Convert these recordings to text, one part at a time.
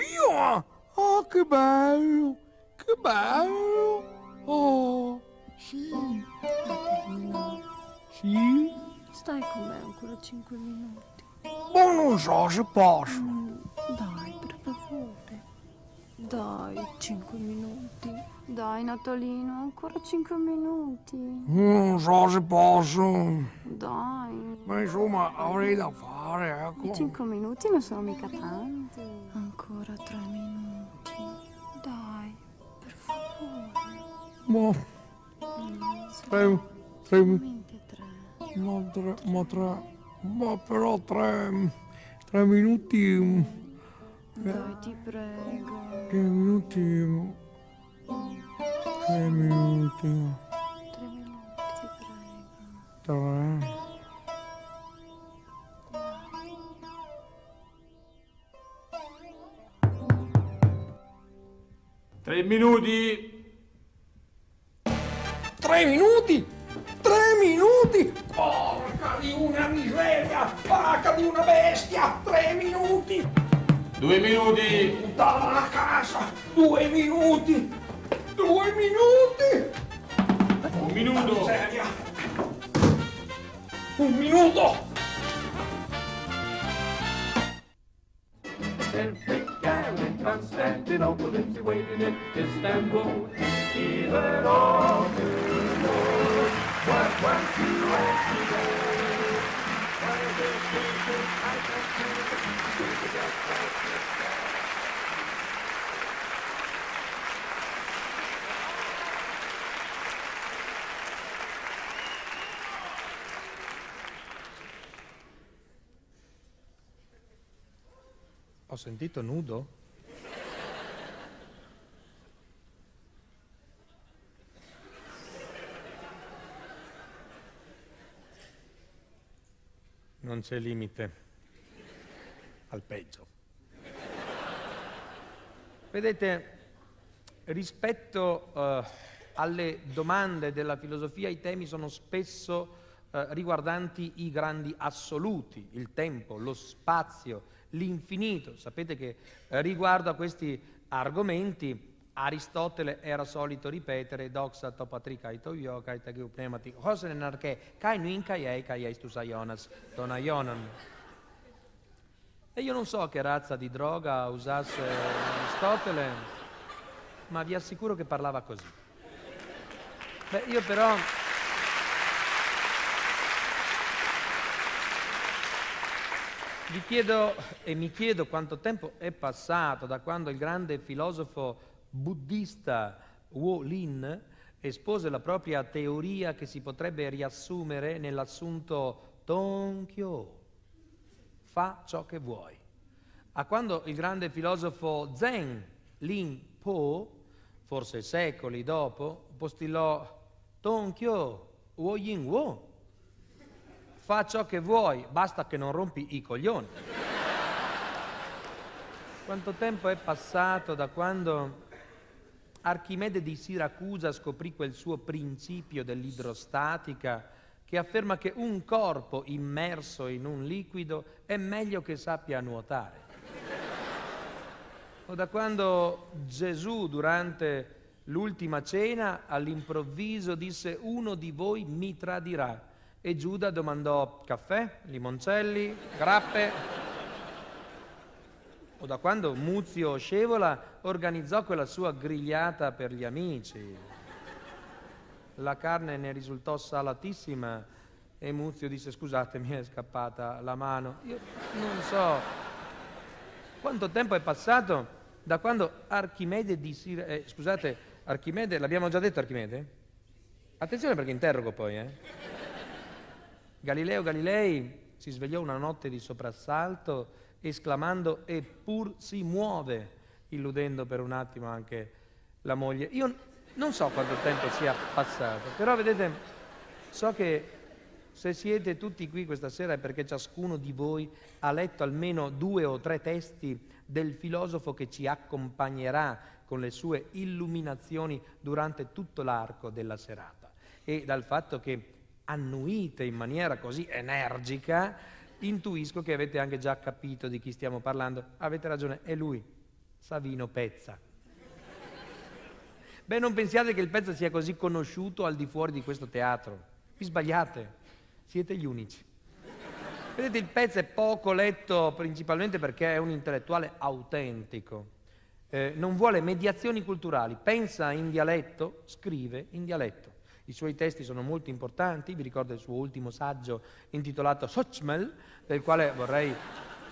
Io! Oh, che bello! Che bello! Oh, sì. Sì? stai con me ancora cinque minuti. Ma non so se posso. Mm, Dai, per favore. Dai, cinque minuti. Dai, Natalino, ancora cinque minuti. Non so se posso. Dai. Ma insomma, avrei da fare, ecco. Cinque minuti non sono mica tanti. Tre, Solamente tre. ma tre, ma tre, ma però tre, tre minuti, Dai, ti prego. tre minuti, tre minuti, Tre minuti, ti prego. tre. Tre minuti! Tre minuti! Tre minuti! Porca di una miseria! Porca di una bestia! Tre minuti! Due minuti! Puttana la casa! Due minuti! Due minuti! Un minuto! Miseria! Un minuto! Every gal in Constantinople lives waiting in Istanbul. Even all the Lord was once you died. Why did Non c'è limite al peggio. Vedete, rispetto eh, alle domande della filosofia, i temi sono spesso eh, riguardanti i grandi assoluti, il tempo, lo spazio, l'infinito. Sapete che eh, riguardo a questi argomenti Aristotele era solito ripetere doxa to patrika ito yo kai tagi pneumati hosen narche kai nuin kai ei kai estus ionas ton e io non so che razza di droga usasse Aristotele ma vi assicuro che parlava così. Beh io però Vi chiedo e mi chiedo quanto tempo è passato da quando il grande filosofo buddista Wu Lin espose la propria teoria che si potrebbe riassumere nell'assunto Tonkyo, fa ciò che vuoi. A quando il grande filosofo Zen Lin Po, forse secoli dopo, postillò Tonkyo Wo Yin Wo, fa ciò che vuoi, basta che non rompi i coglioni. Quanto tempo è passato da quando Archimede di Siracusa scoprì quel suo principio dell'idrostatica che afferma che un corpo immerso in un liquido è meglio che sappia nuotare. O da quando Gesù durante l'ultima cena all'improvviso disse uno di voi mi tradirà e Giuda domandò caffè, limoncelli, grappe. O da quando Muzio Scevola organizzò quella sua grigliata per gli amici. La carne ne risultò salatissima e Muzio disse scusate mi è scappata la mano. Io non so quanto tempo è passato da quando Archimede di Sir... eh, scusate, Archimede, l'abbiamo già detto Archimede? Attenzione perché interrogo poi, eh. Galileo Galilei si svegliò una notte di soprassalto esclamando eppur si muove, illudendo per un attimo anche la moglie. Io non so quanto tempo sia passato, però vedete, so che se siete tutti qui questa sera è perché ciascuno di voi ha letto almeno due o tre testi del filosofo che ci accompagnerà con le sue illuminazioni durante tutto l'arco della serata. E dal fatto che annuite in maniera così energica, intuisco che avete anche già capito di chi stiamo parlando. Avete ragione, è lui, Savino Pezza. Beh, non pensiate che il Pezza sia così conosciuto al di fuori di questo teatro. Vi sbagliate, siete gli unici. Vedete, il Pezza è poco letto principalmente perché è un intellettuale autentico. Eh, non vuole mediazioni culturali, pensa in dialetto, scrive in dialetto. I suoi testi sono molto importanti, vi ricordo il suo ultimo saggio intitolato Sochmel, del quale vorrei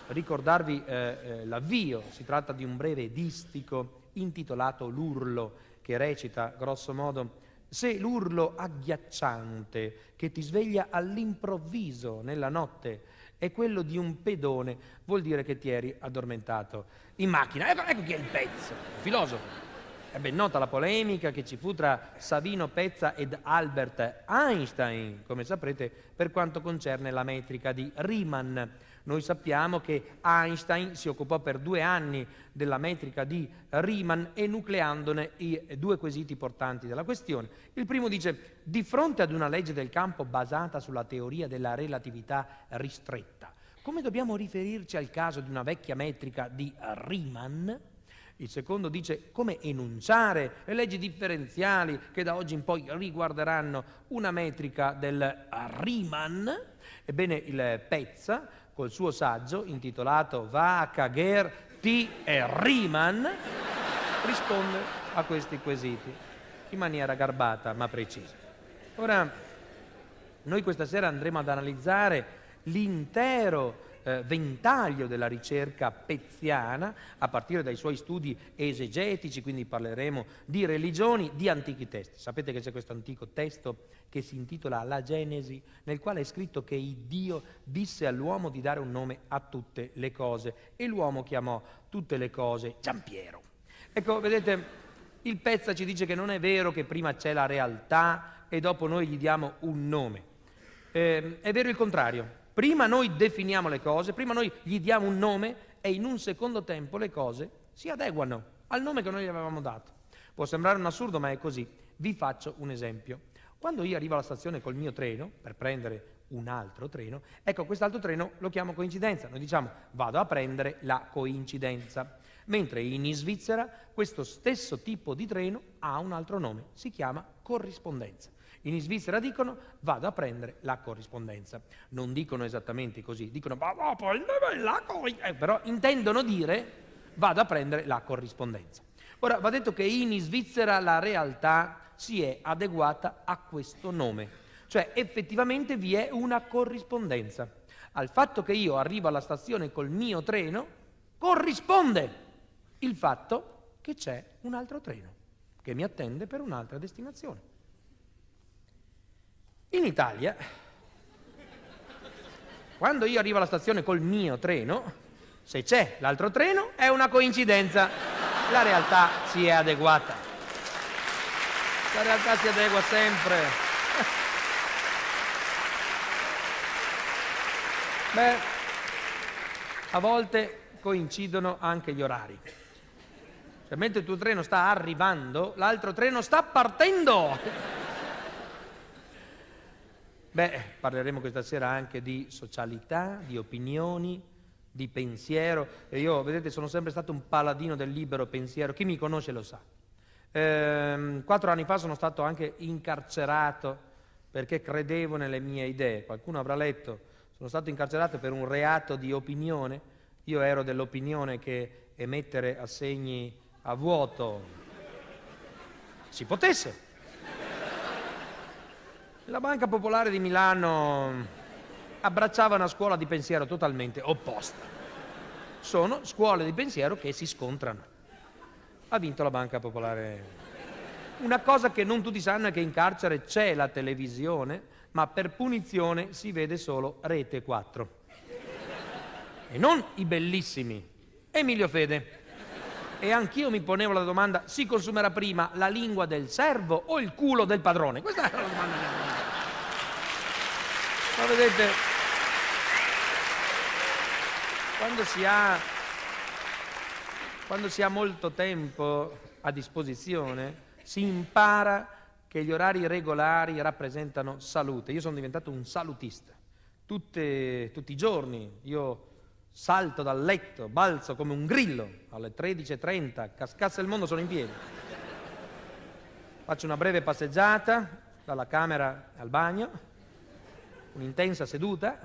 ricordarvi eh, eh, l'avvio. Si tratta di un breve distico intitolato L'urlo, che recita grosso modo se l'urlo agghiacciante che ti sveglia all'improvviso nella notte è quello di un pedone, vuol dire che ti eri addormentato in macchina. Ecco, ecco chi è il pezzo, il filosofo. È ben nota la polemica che ci fu tra Savino Pezza ed Albert Einstein, come saprete, per quanto concerne la metrica di Riemann. Noi sappiamo che Einstein si occupò per due anni della metrica di Riemann enucleandone i due quesiti portanti della questione. Il primo dice, di fronte ad una legge del campo basata sulla teoria della relatività ristretta, come dobbiamo riferirci al caso di una vecchia metrica di Riemann? Il secondo dice come enunciare le leggi differenziali che da oggi in poi riguarderanno una metrica del Riemann. Ebbene, il Pezza, col suo saggio intitolato Va Kager T e Riemann, risponde a questi quesiti in maniera garbata ma precisa. Ora, noi questa sera andremo ad analizzare l'intero eh, ventaglio della ricerca pezziana, a partire dai suoi studi esegetici, quindi parleremo di religioni, di antichi testi. Sapete che c'è questo antico testo che si intitola La Genesi, nel quale è scritto che Dio disse all'uomo di dare un nome a tutte le cose e l'uomo chiamò tutte le cose Giampiero. Ecco, vedete, il Pezza ci dice che non è vero che prima c'è la realtà e dopo noi gli diamo un nome. Eh, è vero il contrario. Prima noi definiamo le cose, prima noi gli diamo un nome e in un secondo tempo le cose si adeguano al nome che noi gli avevamo dato. Può sembrare un assurdo, ma è così. Vi faccio un esempio. Quando io arrivo alla stazione col mio treno per prendere un altro treno, ecco quest'altro treno lo chiamo coincidenza. Noi diciamo vado a prendere la coincidenza. Mentre in Svizzera questo stesso tipo di treno ha un altro nome, si chiama corrispondenza. In Svizzera dicono vado a prendere la corrispondenza. Non dicono esattamente così, dicono vado a prendere la corrispondenza, eh, però intendono dire vado a prendere la corrispondenza. Ora va detto che in Svizzera la realtà si è adeguata a questo nome, cioè effettivamente vi è una corrispondenza. Al fatto che io arrivo alla stazione col mio treno corrisponde il fatto che c'è un altro treno che mi attende per un'altra destinazione. In Italia, quando io arrivo alla stazione col mio treno, se c'è l'altro treno è una coincidenza, la realtà si è adeguata. La realtà si adegua sempre. Beh, a volte coincidono anche gli orari. Cioè, mentre il tuo treno sta arrivando, l'altro treno sta partendo. Beh, parleremo questa sera anche di socialità, di opinioni, di pensiero. E io, vedete, sono sempre stato un paladino del libero pensiero. Chi mi conosce lo sa. Ehm, quattro anni fa sono stato anche incarcerato perché credevo nelle mie idee. Qualcuno avrà letto, sono stato incarcerato per un reato di opinione. Io ero dell'opinione che emettere assegni a vuoto si potesse. La Banca Popolare di Milano abbracciava una scuola di pensiero totalmente opposta. Sono scuole di pensiero che si scontrano. Ha vinto la Banca Popolare. Una cosa che non tutti sanno è che in carcere c'è la televisione, ma per punizione si vede solo Rete 4. E non i bellissimi. Emilio Fede. E anch'io mi ponevo la domanda, si consumerà prima la lingua del servo o il culo del padrone? Questa è la domanda ma vedete, quando si, ha, quando si ha molto tempo a disposizione, si impara che gli orari regolari rappresentano salute. Io sono diventato un salutista. tutte, tutti i giorni. Io salto dal letto, balzo come un grillo alle 13.30, cascasse il mondo, sono in piedi. Faccio una breve passeggiata dalla camera al bagno, un'intensa seduta,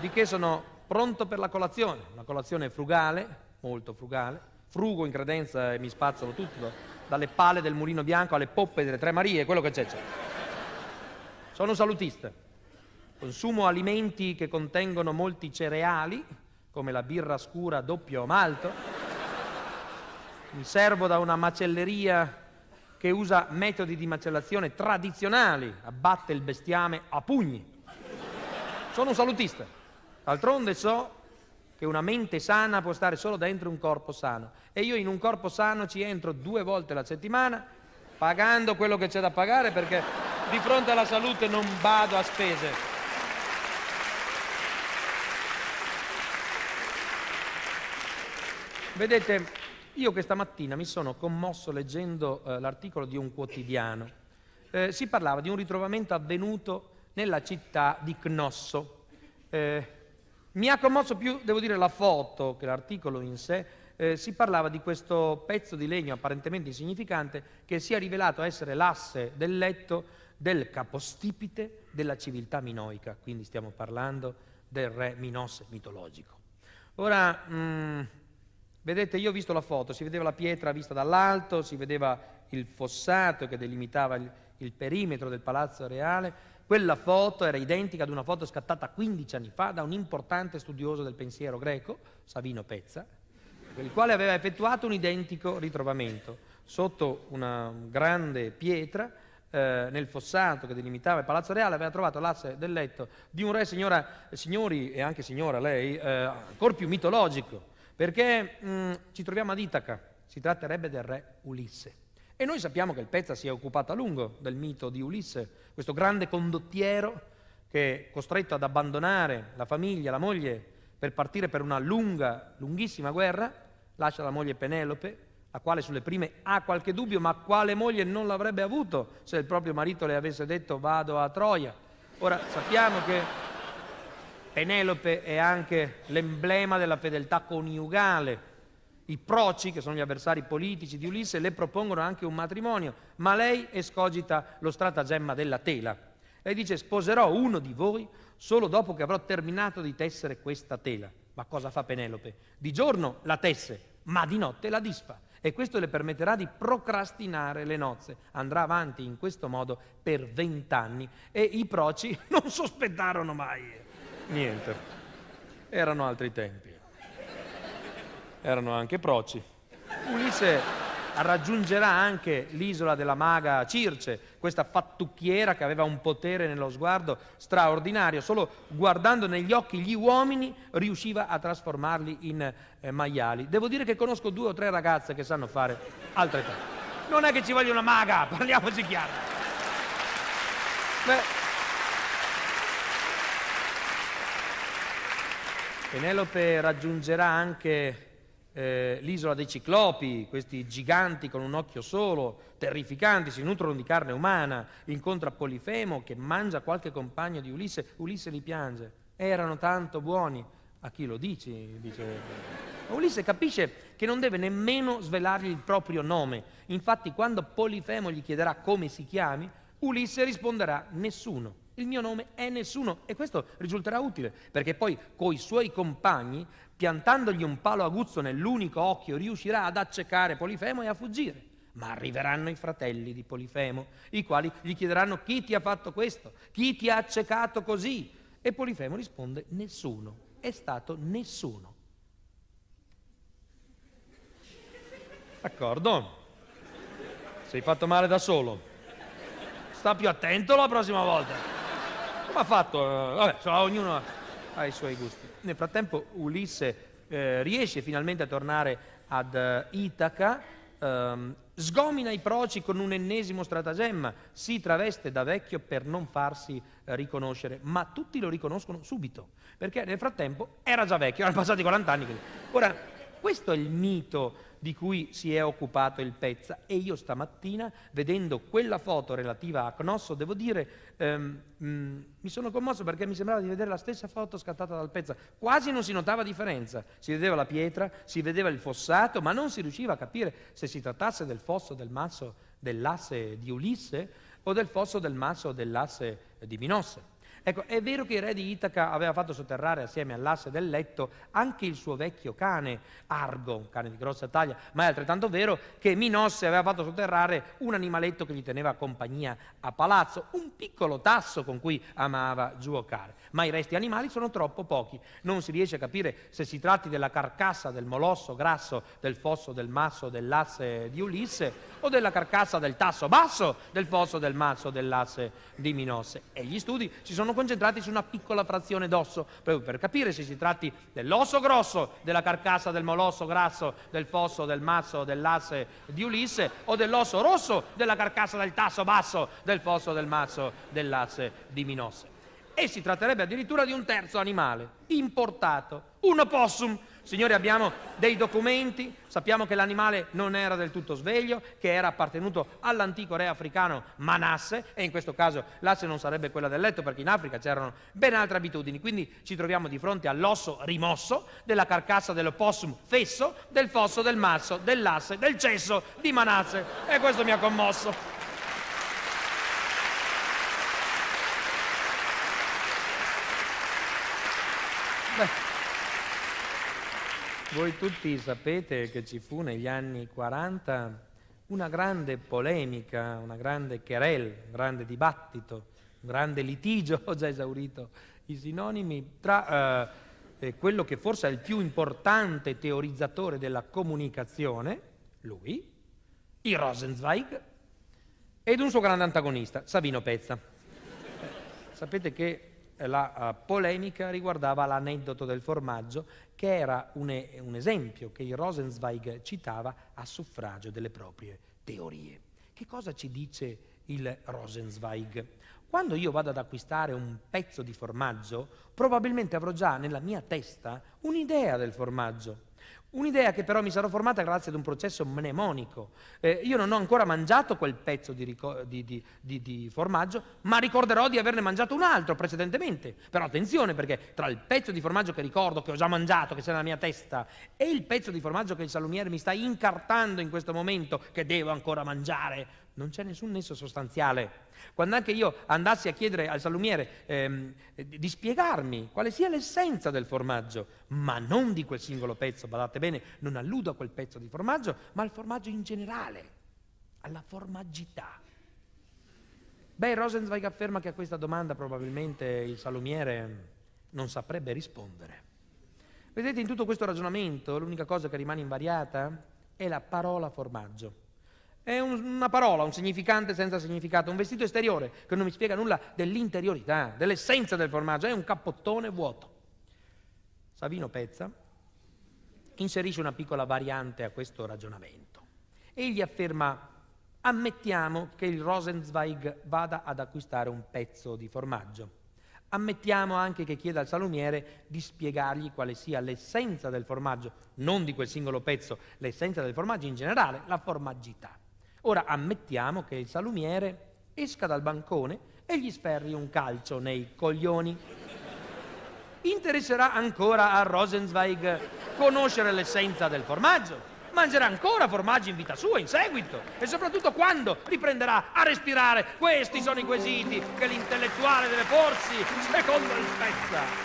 di che sono pronto per la colazione, una colazione frugale, molto frugale, frugo in credenza e mi spazzolo tutto, dalle pale del mulino bianco alle poppe delle Tre Marie, quello che c'è c'è. Sono un salutista, consumo alimenti che contengono molti cereali, come la birra scura doppio malto, mi servo da una macelleria che usa metodi di macellazione tradizionali, abbatte il bestiame a pugni. Sono un salutista. D'altronde so che una mente sana può stare solo dentro un corpo sano e io in un corpo sano ci entro due volte alla settimana pagando quello che c'è da pagare perché di fronte alla salute non vado a spese. Vedete, io questa mattina mi sono commosso leggendo eh, l'articolo di un quotidiano. Eh, si parlava di un ritrovamento avvenuto nella città di Cnosso. Eh, mi ha commosso più, devo dire, la foto che l'articolo in sé. Eh, si parlava di questo pezzo di legno apparentemente insignificante che si è rivelato essere l'asse del letto del capostipite della civiltà minoica, quindi stiamo parlando del re Minosse mitologico. Ora, mh, mm, Vedete, io ho visto la foto, si vedeva la pietra vista dall'alto, si vedeva il fossato che delimitava il, il perimetro del palazzo reale. Quella foto era identica ad una foto scattata 15 anni fa da un importante studioso del pensiero greco, Savino Pezza, il quale aveva effettuato un identico ritrovamento sotto una grande pietra eh, nel fossato che delimitava il Palazzo Reale, aveva trovato l'asse del letto di un re, signora, signori e anche signora lei, eh, ancora più mitologico, perché mh, mm, ci troviamo ad Itaca, si tratterebbe del re Ulisse. E noi sappiamo che il Pezza si è occupato a lungo del mito di Ulisse, questo grande condottiero che costretto ad abbandonare la famiglia, la moglie, per partire per una lunga, lunghissima guerra, lascia la moglie Penelope, la quale sulle prime ha qualche dubbio, ma quale moglie non l'avrebbe avuto se il proprio marito le avesse detto vado a Troia. Ora sappiamo che Penelope è anche l'emblema della fedeltà coniugale. I proci, che sono gli avversari politici di Ulisse, le propongono anche un matrimonio, ma lei escogita lo stratagemma della tela. Lei dice sposerò uno di voi solo dopo che avrò terminato di tessere questa tela. Ma cosa fa Penelope? Di giorno la tesse, ma di notte la disfa. E questo le permetterà di procrastinare le nozze. Andrà avanti in questo modo per vent'anni e i proci non sospettarono mai. Niente, erano altri tempi. Erano anche proci. Ulisse raggiungerà anche l'isola della maga Circe, questa fattucchiera che aveva un potere nello sguardo straordinario, solo guardando negli occhi gli uomini riusciva a trasformarli in eh, maiali. Devo dire che conosco due o tre ragazze che sanno fare altre cose. Non è che ci voglia una maga, parliamoci chiaro. Beh, Penelope raggiungerà anche eh, l'isola dei ciclopi, questi giganti con un occhio solo, terrificanti, si nutrono di carne umana, incontra Polifemo che mangia qualche compagno di Ulisse, Ulisse li piange, erano tanto buoni, a chi lo dici? Dice. Ulisse capisce che non deve nemmeno svelargli il proprio nome, infatti quando Polifemo gli chiederà come si chiami, Ulisse risponderà nessuno il mio nome è nessuno e questo risulterà utile perché poi coi suoi compagni, piantandogli un palo aguzzo nell'unico occhio, riuscirà ad accecare Polifemo e a fuggire. Ma arriveranno i fratelli di Polifemo, i quali gli chiederanno chi ti ha fatto questo, chi ti ha accecato così. E Polifemo risponde nessuno, è stato nessuno. D'accordo? Sei fatto male da solo. Sta più attento la prossima volta. Come ha fatto? Vabbè, cioè, ognuno ha i suoi gusti. Nel frattempo Ulisse eh, riesce finalmente a tornare ad uh, Itaca, ehm, sgomina i proci con un ennesimo stratagemma, si traveste da vecchio per non farsi eh, riconoscere, ma tutti lo riconoscono subito, perché nel frattempo era già vecchio, erano passati 40 anni. Quindi. Ora, questo è il mito di cui si è occupato il Pezza e io stamattina, vedendo quella foto relativa a Cnosso, devo dire, ehm, mh, mi sono commosso perché mi sembrava di vedere la stessa foto scattata dal Pezza. Quasi non si notava differenza, si vedeva la pietra, si vedeva il fossato, ma non si riusciva a capire se si trattasse del fosso del masso dell'asse di Ulisse o del fosso del masso dell'asse di Minosse. Ecco, è vero che il re di Itaca aveva fatto sotterrare assieme all'asse del letto anche il suo vecchio cane, Argo, un cane di grossa taglia, ma è altrettanto vero che Minosse aveva fatto sotterrare un animaletto che gli teneva compagnia a palazzo, un piccolo tasso con cui amava giocare. Ma i resti animali sono troppo pochi, non si riesce a capire se si tratti della carcassa del molosso grasso del fosso del masso dell'asse di Ulisse o della carcassa del tasso basso del fosso del masso dell'asse di Minosse. E gli studi si sono concentrati su una piccola frazione d'osso, proprio per capire se si tratti dell'osso grosso della carcassa del molosso grasso del fosso del masso dell'asse di Ulisse o dell'osso rosso della carcassa del tasso basso del fosso del masso dell'asse di Minosse. E si tratterebbe addirittura di un terzo animale, importato, un opossum. Signori, abbiamo dei documenti, sappiamo che l'animale non era del tutto sveglio, che era appartenuto all'antico re africano Manasse, e in questo caso l'asse non sarebbe quella del letto, perché in Africa c'erano ben altre abitudini. Quindi ci troviamo di fronte all'osso rimosso della carcassa dell'opossum fesso, del fosso, del masso, dell'asse, del cesso di Manasse. E questo mi ha commosso. Voi tutti sapete che ci fu negli anni 40 una grande polemica, una grande querelle, un grande dibattito, un grande litigio, ho già esaurito i sinonimi, tra eh, quello che forse è il più importante teorizzatore della comunicazione, lui, il Rosenzweig, ed un suo grande antagonista, Sabino Pezza. Sapete che la uh, polemica riguardava l'aneddoto del formaggio, che era un, un esempio che il Rosenzweig citava a suffragio delle proprie teorie. Che cosa ci dice il Rosenzweig? Quando io vado ad acquistare un pezzo di formaggio, probabilmente avrò già nella mia testa un'idea del formaggio. Un'idea che però mi sarà formata grazie ad un processo mnemonico. Eh, io non ho ancora mangiato quel pezzo di, rico- di, di, di, formaggio, ma ricorderò di averne mangiato un altro precedentemente. Però attenzione perché tra il pezzo di formaggio che ricordo, che ho già mangiato, che c'è nella mia testa, e il pezzo di formaggio che il salumiere mi sta incartando in questo momento, che devo ancora mangiare, non c'è nessun nesso sostanziale. Quando anche io andassi a chiedere al salumiere ehm, di spiegarmi quale sia l'essenza del formaggio, ma non di quel singolo pezzo, badate bene, non alludo a quel pezzo di formaggio, ma al formaggio in generale, alla formaggità. Beh, Rosenzweig afferma che a questa domanda probabilmente il salumiere non saprebbe rispondere. Vedete, in tutto questo ragionamento l'unica cosa che rimane invariata è la parola formaggio. È un, una parola, un significante senza significato, un vestito esteriore che non mi spiega nulla dell'interiorità, dell'essenza del formaggio, è un cappottone vuoto. Savino Pezza inserisce una piccola variante a questo ragionamento. Egli afferma, ammettiamo che il Rosenzweig vada ad acquistare un pezzo di formaggio. Ammettiamo anche che chieda al salumiere di spiegargli quale sia l'essenza del formaggio, non di quel singolo pezzo, l'essenza del formaggio in generale, la formaggità. Ora ammettiamo che il salumiere esca dal bancone e gli sferri un calcio nei coglioni. Interesserà ancora a Rosenzweig conoscere l'essenza del formaggio? Mangerà ancora formaggi in vita sua in seguito? E soprattutto quando riprenderà a respirare? Questi sono i quesiti che l'intellettuale deve porsi secondo il Spezza.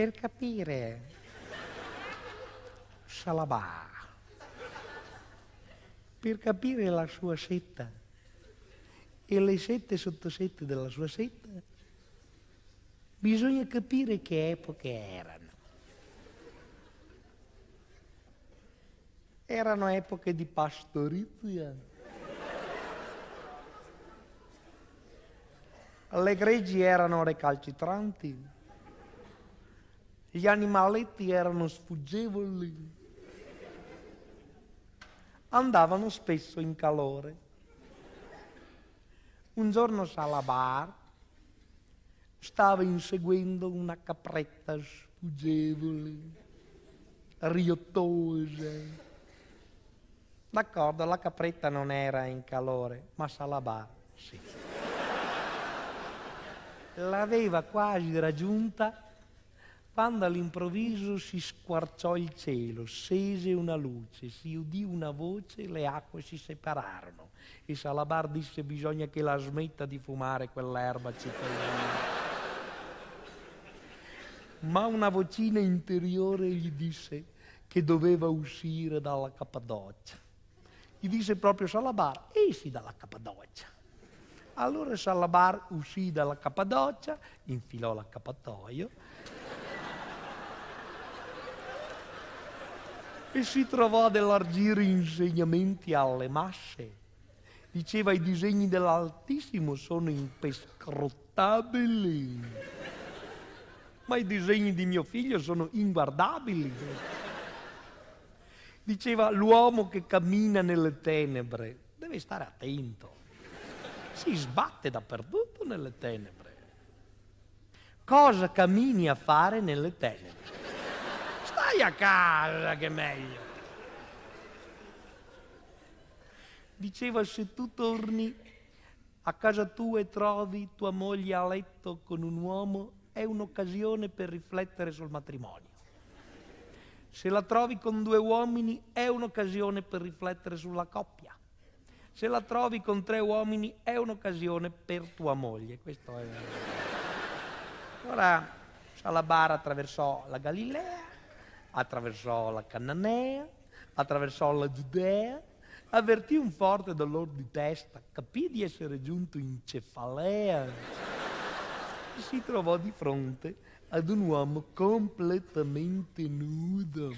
Per capire, Salabà, per capire la sua setta e le sette sottosette della sua setta, bisogna capire che epoche erano. Erano epoche di pastorizia. Le greggi erano recalcitranti, gli animaletti erano sfuggevoli, andavano spesso in calore. Un giorno Salabar stava inseguendo una capretta sfuggevole, riottosa. D'accordo, la capretta non era in calore, ma Salabar sì. L'aveva quasi raggiunta quando all'improvviso si squarciò il cielo, scese una luce, si udì una voce, le acque si separarono e Salabar disse bisogna che la smetta di fumare quell'erba cittadina. Ma una vocina interiore gli disse che doveva uscire dalla Cappadocia. Gli disse proprio Salabar, esci dalla Cappadocia. Allora Salabar uscì dalla Cappadocia, infilò l'accappatoio e si trovò ad elargire insegnamenti alle masse. Diceva i disegni dell'Altissimo sono impescrottabili, ma i disegni di mio figlio sono inguardabili. Diceva l'uomo che cammina nelle tenebre deve stare attento, si sbatte dappertutto nelle tenebre. Cosa cammini a fare nelle tenebre? Stai a casa che è meglio. Diceva se tu torni a casa tua e trovi tua moglie a letto con un uomo, è un'occasione per riflettere sul matrimonio. Se la trovi con due uomini, è un'occasione per riflettere sulla coppia. Se la trovi con tre uomini, è un'occasione per tua moglie. Questo è... Ora Salabar attraversò la Galilea, attraversò la Cananea, attraversò la Giudea, avvertì un forte dolore di testa, capì di essere giunto in cefalea e si trovò di fronte ad un uomo completamente nudo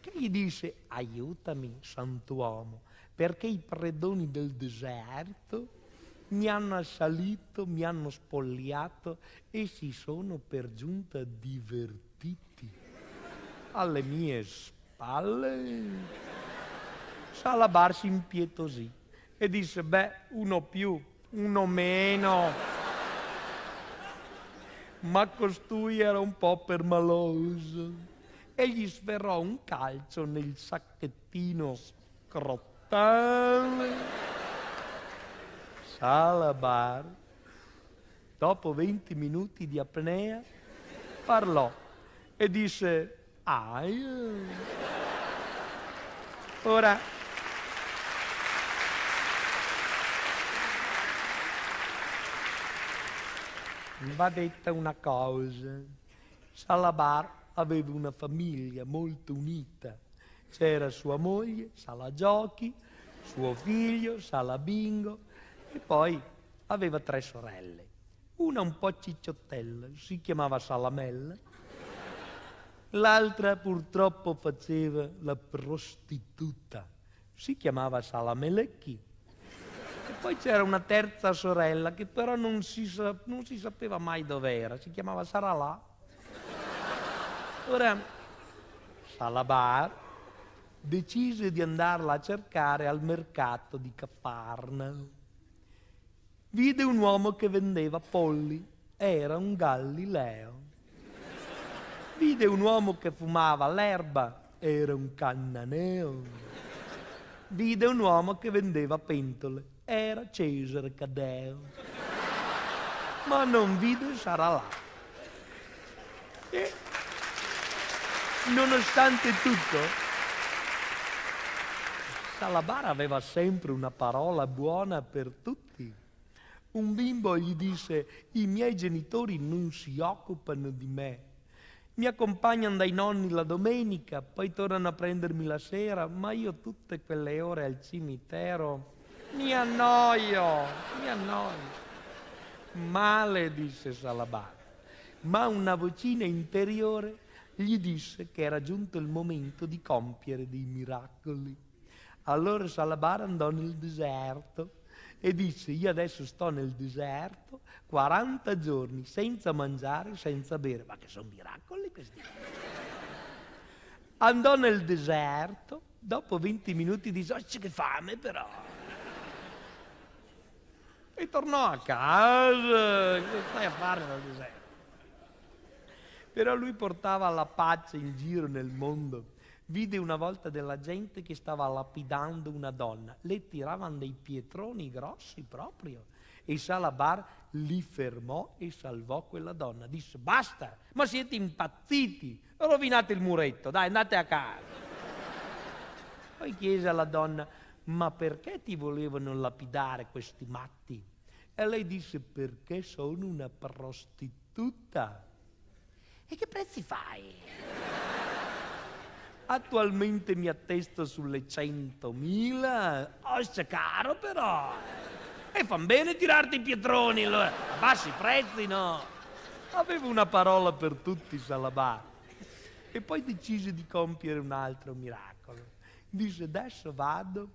che gli disse aiutami santuomo perché i predoni del deserto mi hanno assalito, mi hanno spogliato e si sono per giunta divertiti alle mie spalle. Salabar si impietosì e disse, beh, uno più, uno meno. Ma costui era un po' permaloso e gli sferrò un calcio nel sacchettino scrottale. Salabar, dopo 20 minuti di apnea, parlò e disse. Ora, va detta una cosa. Salabar aveva una famiglia molto unita. C'era sua moglie, Sala Giochi, suo figlio, Sala Bingo, e poi aveva tre sorelle. Una un po' cicciottella, si chiamava Salamella. L'altra purtroppo faceva la prostituta, si chiamava Salamelecchi. E poi c'era una terza sorella che però non si, sa- non si sapeva mai dov'era, si chiamava Saralà. Ora, Salabar decise di andarla a cercare al mercato di Cafarnao. Vide un uomo che vendeva polli, era un Gallileo. Vide un uomo che fumava l'erba, era un Cannaneo. Vide un uomo che vendeva pentole, era Cesare Cadeo. Ma non vide Saralà. E nonostante tutto, Salabar aveva sempre una parola buona per tutti. Un bimbo gli disse, i miei genitori non si occupano di me, mi accompagnano dai nonni la domenica, poi tornano a prendermi la sera, ma io tutte quelle ore al cimitero mi annoio, mi annoio. Male, disse Salabar, ma una vocina interiore gli disse che era giunto il momento di compiere dei miracoli. Allora Salabar andò nel deserto e disse io adesso sto nel deserto 40 giorni senza mangiare, senza bere, ma che sono miracoli questi. Andò nel deserto, dopo 20 minuti disse, oh, che fame però. E tornò a casa, che stai a fare nel deserto? Però lui portava la pace in giro nel mondo vide una volta della gente che stava lapidando una donna, le tiravano dei pietroni grossi proprio e Salabar li fermò e salvò quella donna. Disse basta, ma siete impazziti, rovinate il muretto, dai andate a casa. Poi chiese alla donna, ma perché ti volevano lapidare questi matti? E lei disse, perché sono una prostituta. E che prezzi fai? Attualmente mi attesto sulle 100.000. Oh, c'è caro però. E fan bene tirarti i pietroni, allora. Abbassi i prezzi, no? Avevo una parola per tutti, Salabar. E poi decise di compiere un altro miracolo. Disse, adesso vado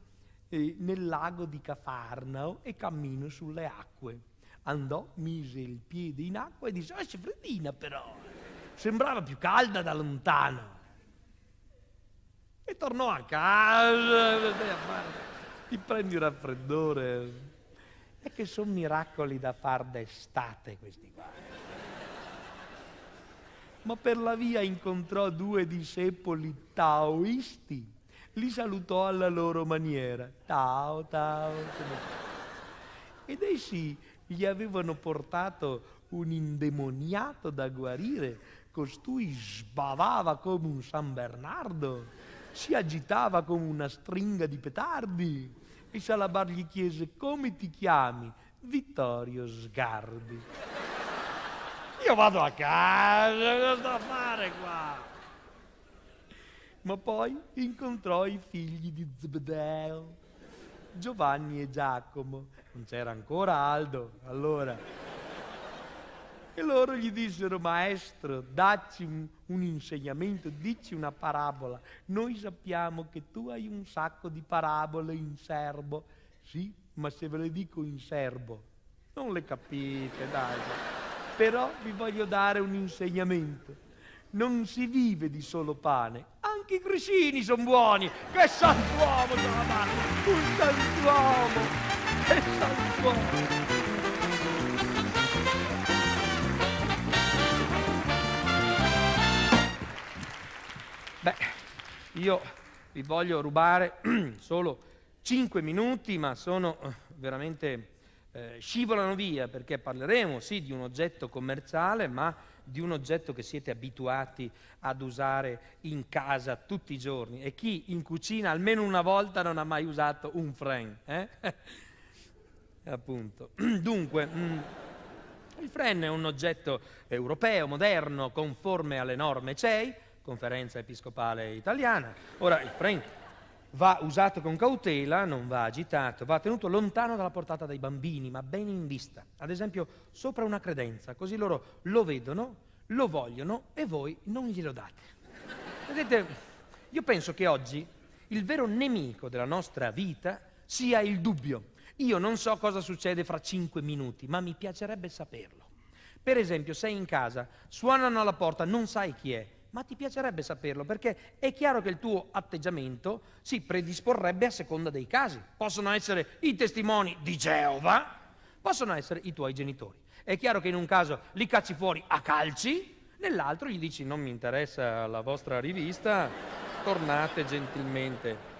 eh, nel lago di Cafarnao e cammino sulle acque. Andò, mise il piede in acqua e disse, oh, c'è freddina però. Sembrava più calda da lontano. E tornò a casa, ti prendi raffreddore. E che sono miracoli da far d'estate questi qua. Ma per la via incontrò due discepoli taoisti. Li salutò alla loro maniera. Tao, tao. Ed essi gli avevano portato un indemoniato da guarire. Costui sbavava come un San Bernardo si agitava come una stringa di petardi. E Salabar gli chiese, come ti chiami? Vittorio Sgarbi. Io vado a casa, cosa sto a fare qua? Ma poi incontrò i figli di Zebedeo, Giovanni e Giacomo. Non c'era ancora Aldo, allora e loro gli dissero, maestro, dacci un, un, insegnamento, dici una parabola. Noi sappiamo che tu hai un sacco di parabole in serbo. Sì, ma se ve le dico in serbo, non le capite, dai. Però vi voglio dare un insegnamento. Non si vive di solo pane, anche i grissini sono buoni. Che santuomo, un santuomo, che santuomo. Io vi voglio rubare solo 5 minuti, ma sono eh, veramente eh, scivolano via perché parleremo sì di un oggetto commerciale, ma di un oggetto che siete abituati ad usare in casa tutti i giorni. E chi in cucina almeno una volta non ha mai usato un fren? Eh? Appunto. Dunque. Mm, il fren è un oggetto europeo, moderno, conforme alle norme CEI, conferenza episcopale italiana. Ora il frame va usato con cautela, non va agitato, va tenuto lontano dalla portata dei bambini, ma bene in vista, ad esempio sopra una credenza, così loro lo vedono, lo vogliono e voi non glielo date. Vedete, io penso che oggi il vero nemico della nostra vita sia il dubbio. Io non so cosa succede fra cinque minuti, ma mi piacerebbe saperlo. Per esempio, sei in casa, suonano alla porta, non sai chi è, ma ti piacerebbe saperlo perché è chiaro che il tuo atteggiamento si predisporrebbe a seconda dei casi. Possono essere i testimoni di Geova, possono essere i tuoi genitori. È chiaro che in un caso li cacci fuori a calci, nell'altro gli dici non mi interessa la vostra rivista, tornate gentilmente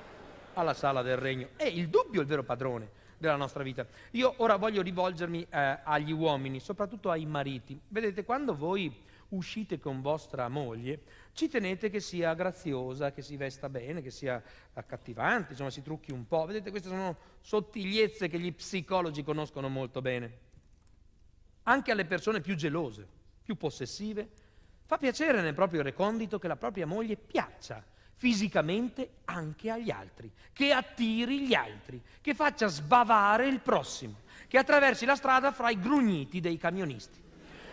alla sala del regno. È il dubbio il vero padrone della nostra vita. Io ora voglio rivolgermi eh, agli uomini, soprattutto ai mariti. Vedete, quando voi uscite con vostra moglie, ci tenete che sia graziosa, che si vesta bene, che sia accattivante, insomma si trucchi un po'. Vedete, queste sono sottigliezze che gli psicologi conoscono molto bene. Anche alle persone più gelose, più possessive, Fa piacere nel proprio recondito che la propria moglie piaccia fisicamente anche agli altri, che attiri gli altri, che faccia sbavare il prossimo, che attraversi la strada fra i grugniti dei camionisti.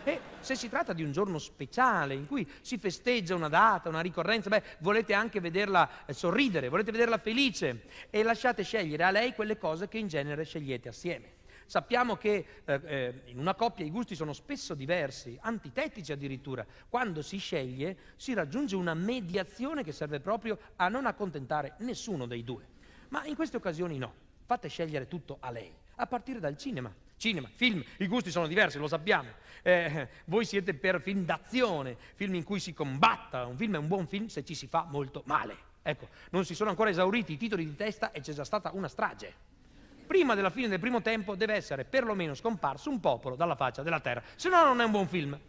E se si tratta di un giorno speciale in cui si festeggia una data, una ricorrenza, beh, volete anche vederla eh, sorridere, volete vederla felice e lasciate scegliere a lei quelle cose che in genere scegliete assieme. Sappiamo che eh, eh, in una coppia i gusti sono spesso diversi, antitetici addirittura. Quando si sceglie si raggiunge una mediazione che serve proprio a non accontentare nessuno dei due. Ma in queste occasioni no, fate scegliere tutto a lei, a partire dal cinema. Cinema, film, i gusti sono diversi, lo sappiamo. Eh, voi siete per film d'azione, film in cui si combatta. Un film è un buon film se ci si fa molto male. Ecco, non si sono ancora esauriti i titoli di testa e c'è già stata una strage. Prima della fine del primo tempo deve essere perlomeno scomparso un popolo dalla faccia della terra, se no non è un buon film.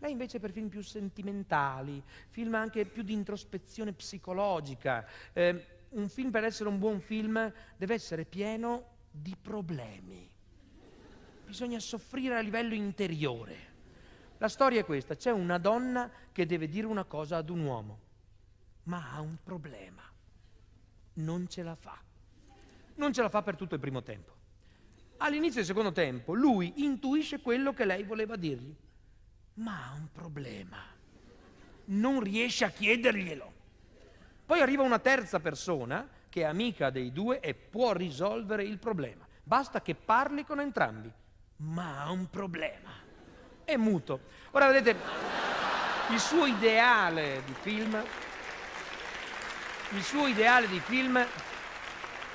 Lei invece per film più sentimentali, film anche più di introspezione psicologica. Eh, un film per essere un buon film deve essere pieno di problemi bisogna soffrire a livello interiore. La storia è questa, c'è una donna che deve dire una cosa ad un uomo, ma ha un problema, non ce la fa. Non ce la fa per tutto il primo tempo. All'inizio del secondo tempo lui intuisce quello che lei voleva dirgli, ma ha un problema, non riesce a chiederglielo. Poi arriva una terza persona che è amica dei due e può risolvere il problema. Basta che parli con entrambi ma ha un problema. È muto. Ora vedete, il suo ideale di film, il suo ideale di film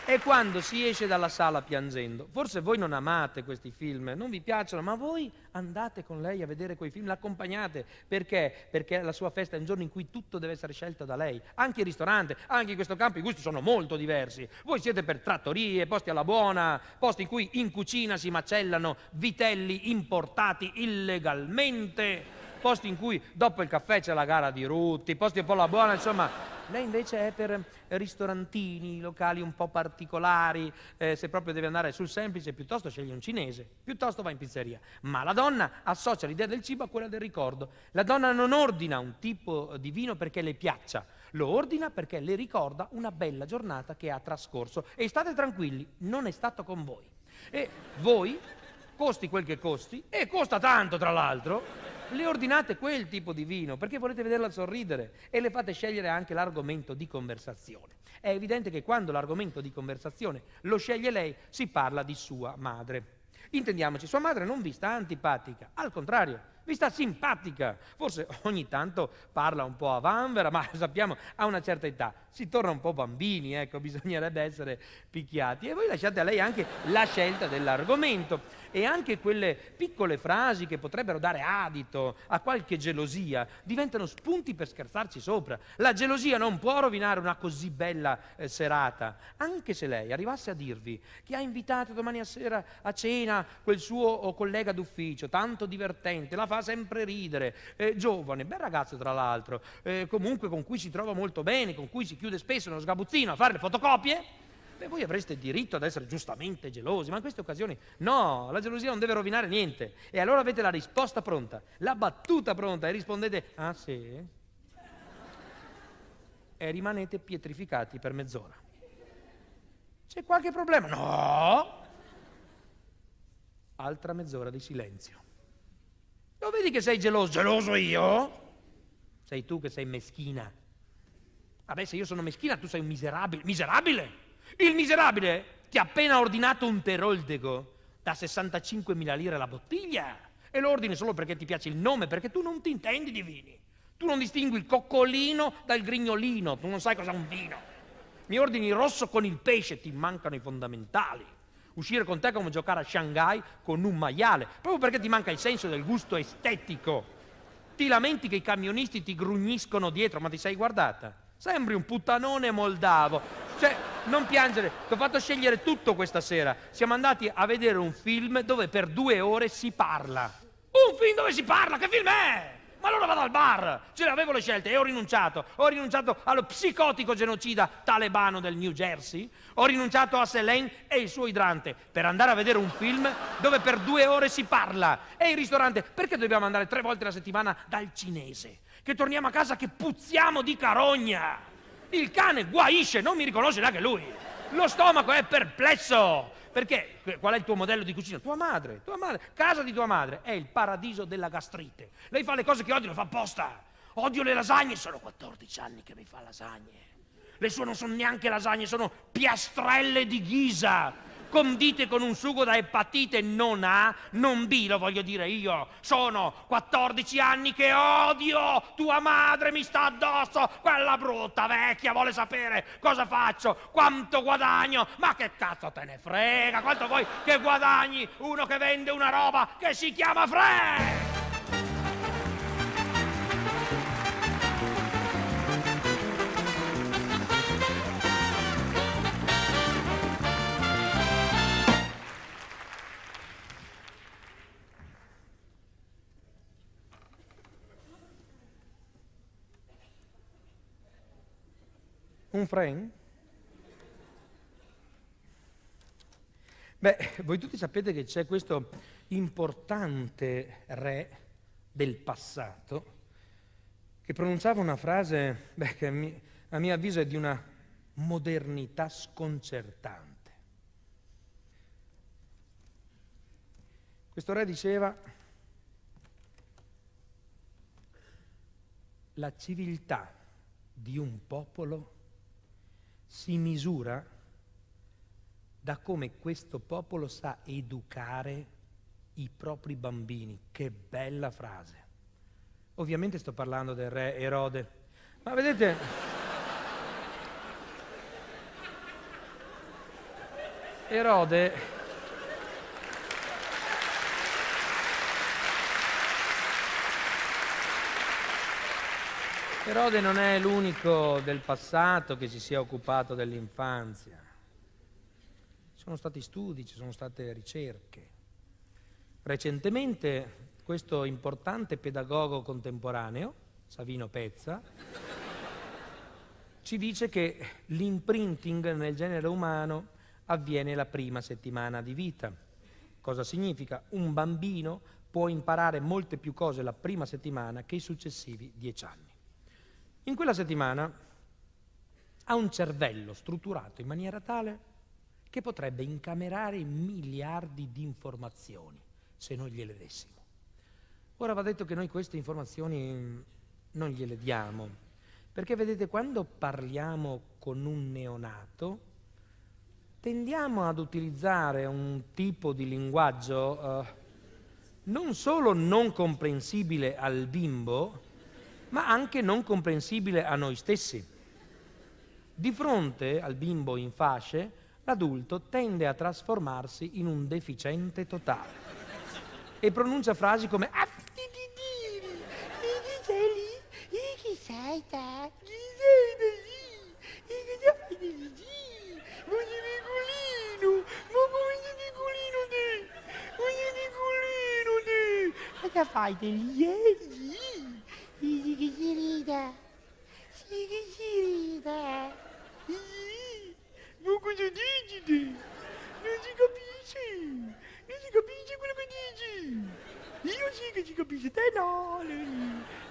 è quando si esce dalla sala piangendo. Forse voi non amate questi film, non vi piacciono, ma voi andate con lei a vedere quei film, l'accompagnate. Perché? Perché la sua festa è un giorno in cui tutto deve essere scelto da lei. Anche il ristorante, anche in questo campo i gusti sono molto diversi. Voi siete per trattorie, posti alla buona, posti in cui in cucina si macellano vitelli importati illegalmente, posti in cui dopo il caffè c'è la gara di rutti, posti un po' alla buona, insomma lei invece è per ristorantini, locali un po' particolari, eh, se proprio deve andare sul semplice, piuttosto sceglie un cinese, piuttosto va in pizzeria. Ma la donna associa l'idea del cibo a quella del ricordo. La donna non ordina un tipo di vino perché le piaccia, lo ordina perché le ricorda una bella giornata che ha trascorso. E state tranquilli, non è stato con voi. E voi, costi quel che costi, e costa tanto tra l'altro, le ordinate quel tipo di vino perché volete vederla sorridere e le fate scegliere anche l'argomento di conversazione. È evidente che quando l'argomento di conversazione lo sceglie lei, si parla di sua madre. Intendiamoci, sua madre non vi sta antipatica, al contrario, vi sta simpatica. Forse ogni tanto parla un po' a vanvera, ma sappiamo, a una certa età si torna un po' bambini, ecco, bisognerebbe essere picchiati. E voi lasciate a lei anche la scelta dell'argomento e anche quelle piccole frasi che potrebbero dare adito a qualche gelosia diventano spunti per scherzarci sopra. La gelosia non può rovinare una così bella eh, serata, anche se lei arrivasse a dirvi che ha invitato domani sera a cena quel suo collega d'ufficio, tanto divertente, la fa sempre ridere, eh, giovane, bel ragazzo tra l'altro, eh, comunque con cui si trova molto bene, con cui si chiude spesso nello sgabuzzino a fare le fotocopie, beh, voi avreste diritto ad essere giustamente gelosi, ma in queste occasioni no, la gelosia non deve rovinare niente. E allora avete la risposta pronta, la battuta pronta e rispondete, ah sì? E rimanete pietrificati per mezz'ora. C'è qualche problema? No! Altra mezz'ora di silenzio. Lo vedi che sei geloso? Geloso io? Sei tu che sei meschina. Vabbè, se io sono meschina, tu sei un miserabile. Miserabile? Il miserabile ti ha appena ordinato un teroldego da 65.000 lire la bottiglia. E lo ordini solo perché ti piace il nome, perché tu non ti intendi di vini. Tu non distingui il coccolino dal grignolino, tu non sai cosa è un vino. Mi ordini il rosso con il pesce, ti mancano i fondamentali. Uscire con te è come giocare a Shanghai con un maiale, proprio perché ti manca il senso del gusto estetico. Ti lamenti che i camionisti ti grugniscono dietro, ma ti sei guardata? Sembri un puttanone moldavo. Cioè, non piangere, ti ho fatto scegliere tutto questa sera. Siamo andati a vedere un film dove per due ore si parla. Un film dove si parla? Che film è? Ma allora vado al bar! Ce le avevo le scelte e ho rinunciato. Ho rinunciato allo psicotico genocida talebano del New Jersey. Ho rinunciato a Selene e il suo idrante per andare a vedere un film dove per due ore si parla. E il ristorante, perché dobbiamo andare tre volte alla settimana dal cinese? che torniamo a casa che puzziamo di carogna. Il cane guaisce, non mi riconosce neanche lui. Lo stomaco è perplesso. Perché qual è il tuo modello di cucina? Tua madre, tua madre, casa di tua madre è il paradiso della gastrite. Lei fa le cose che odio, le fa apposta. Odio le lasagne, sono 14 anni che mi fa lasagne. Le sue non sono neanche lasagne, sono piastrelle di ghisa condite con un sugo da epatite non A, non B, lo voglio dire io. Sono 14 anni che odio, tua madre mi sta addosso, quella brutta vecchia vuole sapere cosa faccio, quanto guadagno, ma che cazzo te ne frega, quanto vuoi che guadagni uno che vende una roba che si chiama Fred? Un frame? Beh, voi tutti sapete che c'è questo importante re del passato che pronunciava una frase beh, che a mio, a mio avviso è di una modernità sconcertante. Questo re diceva la civiltà di un popolo si misura da come questo popolo sa educare i propri bambini. Che bella frase. Ovviamente sto parlando del re Erode. Ma vedete... Erode Erode non è l'unico del passato che si sia occupato dell'infanzia. Ci sono stati studi, ci sono state ricerche. Recentemente questo importante pedagogo contemporaneo, Savino Pezza, ci dice che l'imprinting nel genere umano avviene la prima settimana di vita. Cosa significa? Un bambino può imparare molte più cose la prima settimana che i successivi dieci anni. In quella settimana ha un cervello strutturato in maniera tale che potrebbe incamerare miliardi di informazioni se noi gliele dessimo. Ora va detto che noi queste informazioni non gliele diamo, perché vedete quando parliamo con un neonato tendiamo ad utilizzare un tipo di linguaggio eh, non solo non comprensibile al bimbo, ma anche non comprensibile a noi stessi. Di fronte al bimbo in fasce, l'adulto tende a trasformarsi in un deficiente totale e pronuncia frasi come fai degli Dici che si rida. Sì che si rida. Sì. Ma cosa dici? Non si capisce. Non si capisce quello che dici. Io sì che si capisce, te no.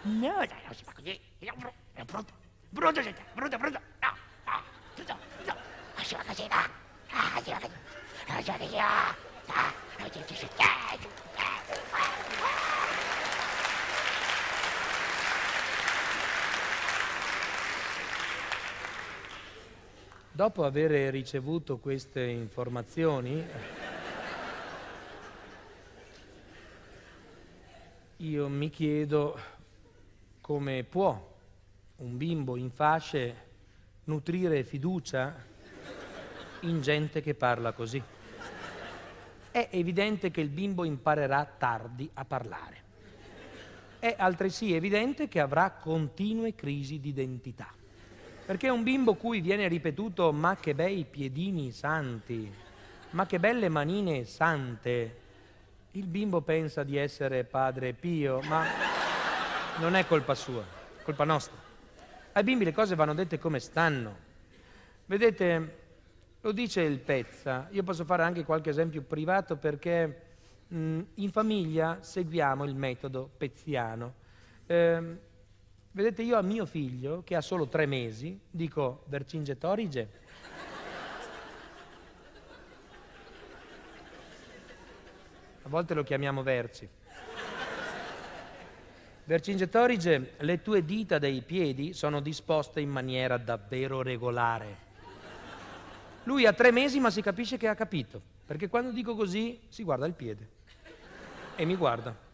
No, dai, non si fa così. È pronto. Pronto, siete. Pronto, pronto. No, no. Pronto, pronto. Non si fa così, no. Non si fa così. Non si fa così, no. Non si fa così. Dopo aver ricevuto queste informazioni, io mi chiedo come può un bimbo in fasce nutrire fiducia in gente che parla così. È evidente che il bimbo imparerà tardi a parlare. È altresì evidente che avrà continue crisi di identità. Perché un bimbo cui viene ripetuto ma che bei piedini santi, ma che belle manine sante, il bimbo pensa di essere padre Pio, ma non è colpa sua, è colpa nostra. Ai bimbi le cose vanno dette come stanno. Vedete, lo dice il Pezza, io posso fare anche qualche esempio privato perché mh, in famiglia seguiamo il metodo pezziano. Eh, Vedete, io a mio figlio, che ha solo tre mesi, dico Vercingetorige. A volte lo chiamiamo Verci. Vercingetorige, le tue dita dei piedi sono disposte in maniera davvero regolare. Lui ha tre mesi ma si capisce che ha capito, perché quando dico così si guarda il piede e mi guarda.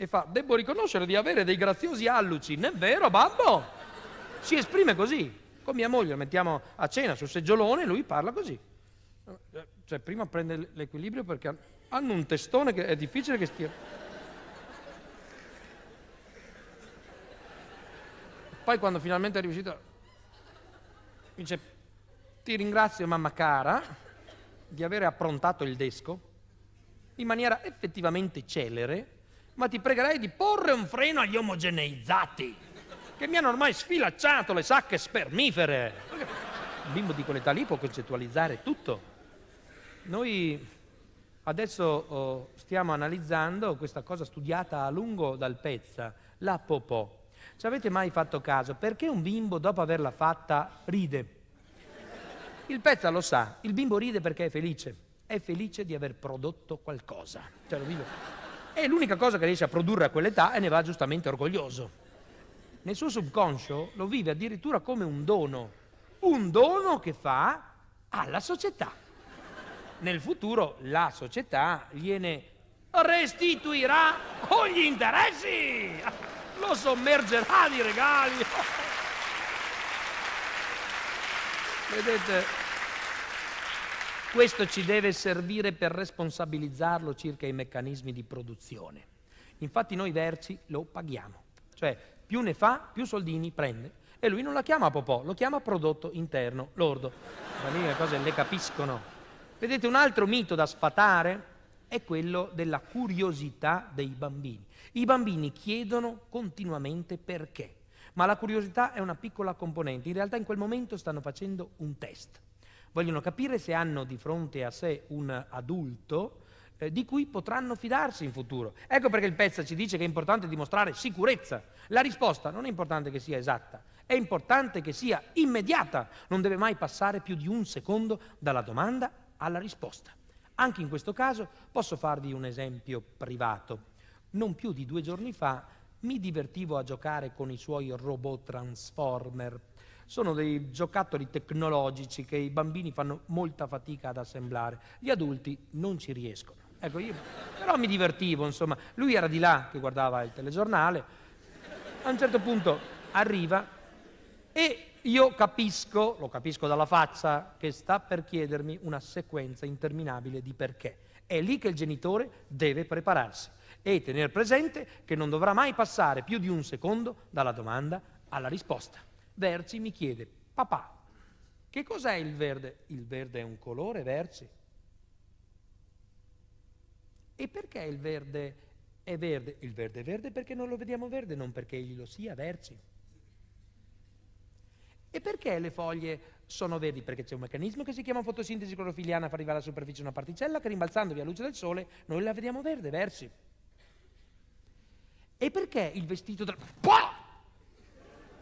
E fa, devo riconoscere di avere dei graziosi alluci, non è vero babbo? Si esprime così. Con mia moglie lo mettiamo a cena sul seggiolone e lui parla così. Cioè prima prende l'equilibrio perché hanno un testone che è difficile che stia... Poi quando finalmente è riuscito, dice, ti ringrazio mamma cara di aver approntato il desco in maniera effettivamente celere, ma ti pregherei di porre un freno agli omogeneizzati, che mi hanno ormai sfilacciato le sacche spermifere. Un bimbo di quell'età lì può concettualizzare tutto. Noi adesso oh, stiamo analizzando questa cosa studiata a lungo dal Pezza, la popò. Ci avete mai fatto caso? Perché un bimbo dopo averla fatta ride? Il Pezza lo sa, il bimbo ride perché è felice, è felice di aver prodotto qualcosa. Cioè, lo vive. È l'unica cosa che riesce a produrre a quell'età e ne va giustamente orgoglioso. Nel suo subconscio lo vive addirittura come un dono, un dono che fa alla società. Nel futuro la società gliene restituirà con gli interessi lo sommergerà di regali. Vedete, questo ci deve servire per responsabilizzarlo circa i meccanismi di produzione. Infatti noi Verci lo paghiamo, cioè più ne fa, più soldini prende. E lui non la chiama Popò, lo chiama prodotto interno lordo. Ma lì le cose le capiscono. Vedete, un altro mito da sfatare è quello della curiosità dei bambini. I bambini chiedono continuamente perché, ma la curiosità è una piccola componente. In realtà in quel momento stanno facendo un test. Vogliono capire se hanno di fronte a sé un adulto eh, di cui potranno fidarsi in futuro. Ecco perché il Pezza ci dice che è importante dimostrare sicurezza. La risposta non è importante che sia esatta, è importante che sia immediata. Non deve mai passare più di un secondo dalla domanda alla risposta. Anche in questo caso posso farvi un esempio privato non più di due giorni fa mi divertivo a giocare con i suoi robot transformer. Sono dei giocattoli tecnologici che i bambini fanno molta fatica ad assemblare, gli adulti non ci riescono. Ecco, io però mi divertivo, insomma. Lui era di là che guardava il telegiornale. A un certo punto arriva e io capisco, lo capisco dalla faccia, che sta per chiedermi una sequenza interminabile di perché. È lì che il genitore deve prepararsi e tenere presente che non dovrà mai passare più di un secondo dalla domanda alla risposta. Verci mi chiede, papà, che cos'è il verde? Il verde è un colore, Verci. E perché il verde è verde? Il verde è verde perché non lo vediamo verde, non perché egli lo sia, Verci. E perché le foglie sono verdi? Perché c'è un meccanismo che si chiama fotosintesi clorofiliana, fa arrivare alla superficie una particella che rimbalzando via luce del sole noi la vediamo verde, Verci. E perché il vestito del...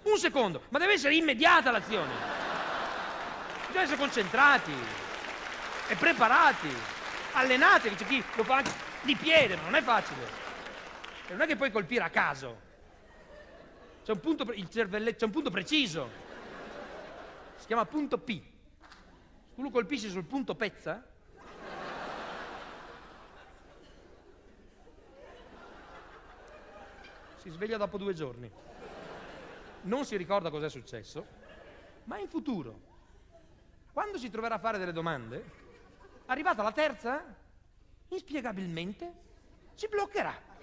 Un secondo, ma deve essere immediata l'azione. Bisogna essere concentrati e preparati. Allenatevi, c'è chi lo fa anche di piede, ma non è facile. E non è che puoi colpire a caso. C'è un punto, c'è un punto preciso. Si chiama punto P. Tu lo colpisci sul punto pezza, si sveglia dopo due giorni, non si ricorda cos'è successo, ma in futuro, quando si troverà a fare delle domande, arrivata la terza, inspiegabilmente si bloccherà.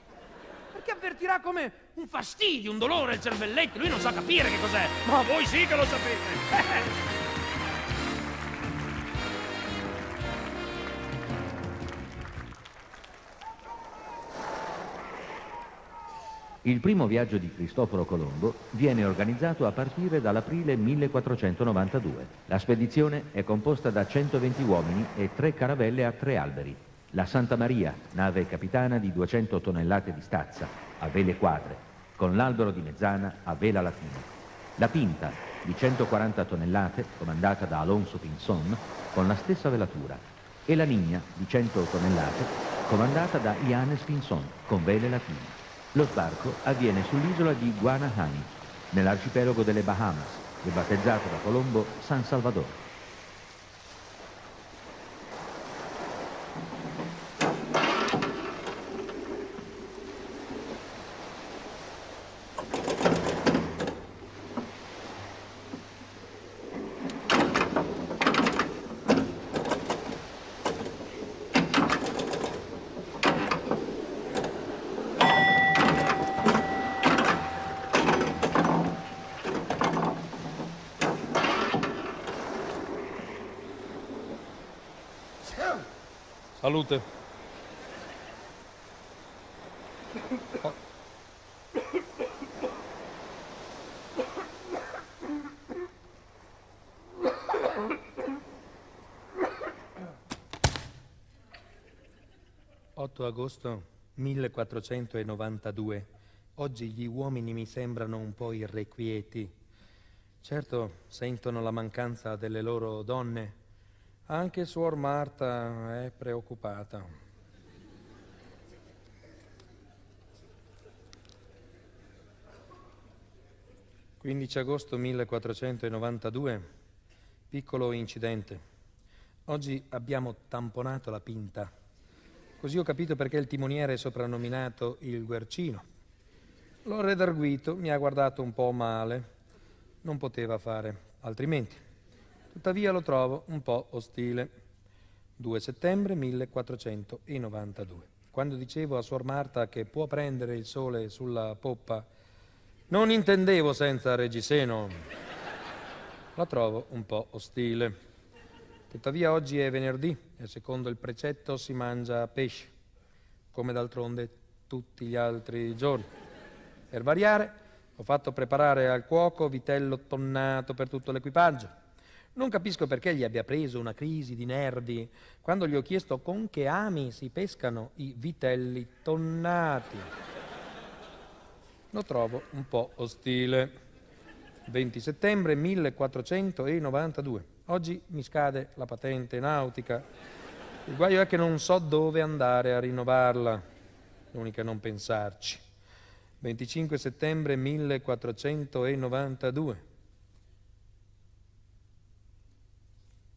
Perché avvertirà come un fastidio, un dolore il cervelletto, lui non sa capire che cos'è, ma voi sì che lo sapete. Il primo viaggio di Cristoforo Colombo viene organizzato a partire dall'aprile 1492. La spedizione è composta da 120 uomini e tre caravelle a tre alberi. La Santa Maria, nave capitana di 200 tonnellate di stazza, a vele quadre, con l'albero di mezzana a vela latina. La Pinta, di 140 tonnellate, comandata da Alonso Pinzon, con la stessa velatura, e la Nigna, di 100 tonnellate, comandata da Ianes Pinzon, con vele latine. Lo sbarco avviene sull'isola di Guanahani, nell'arcipelago delle Bahamas, e battezzato da Colombo San Salvador. Salute. ...8 agosto 1492. Oggi gli uomini mi sembrano un po' irrequieti. Certo, sentono la mancanza delle loro donne, anche Suor Marta è preoccupata. ...15 agosto 1492... ...piccolo incidente... ...oggi abbiamo tamponato la pinta... ...così ho capito perché il timoniere è soprannominato il Guercino... ...l'ho redarguito, mi ha guardato un po' male... ...non poteva fare altrimenti... Tuttavia lo trovo un po' ostile. 2 settembre 1492. Quando dicevo a Suor Marta che può prendere il sole sulla poppa, non intendevo senza Regiseno. La trovo un po' ostile. Tuttavia oggi è venerdì e secondo il precetto si mangia pesce, come d'altronde tutti gli altri giorni. Per variare, ho fatto preparare al cuoco vitello tonnato per tutto l'equipaggio non capisco perché gli abbia preso una crisi di nervi quando gli ho chiesto con che ami si pescano i vitelli tonnati. Lo trovo un po' ostile. 20 settembre 1492. Oggi mi scade la patente nautica. Il guaio è che non so dove andare a rinnovarla. L'unica non pensarci. 25 settembre 1492.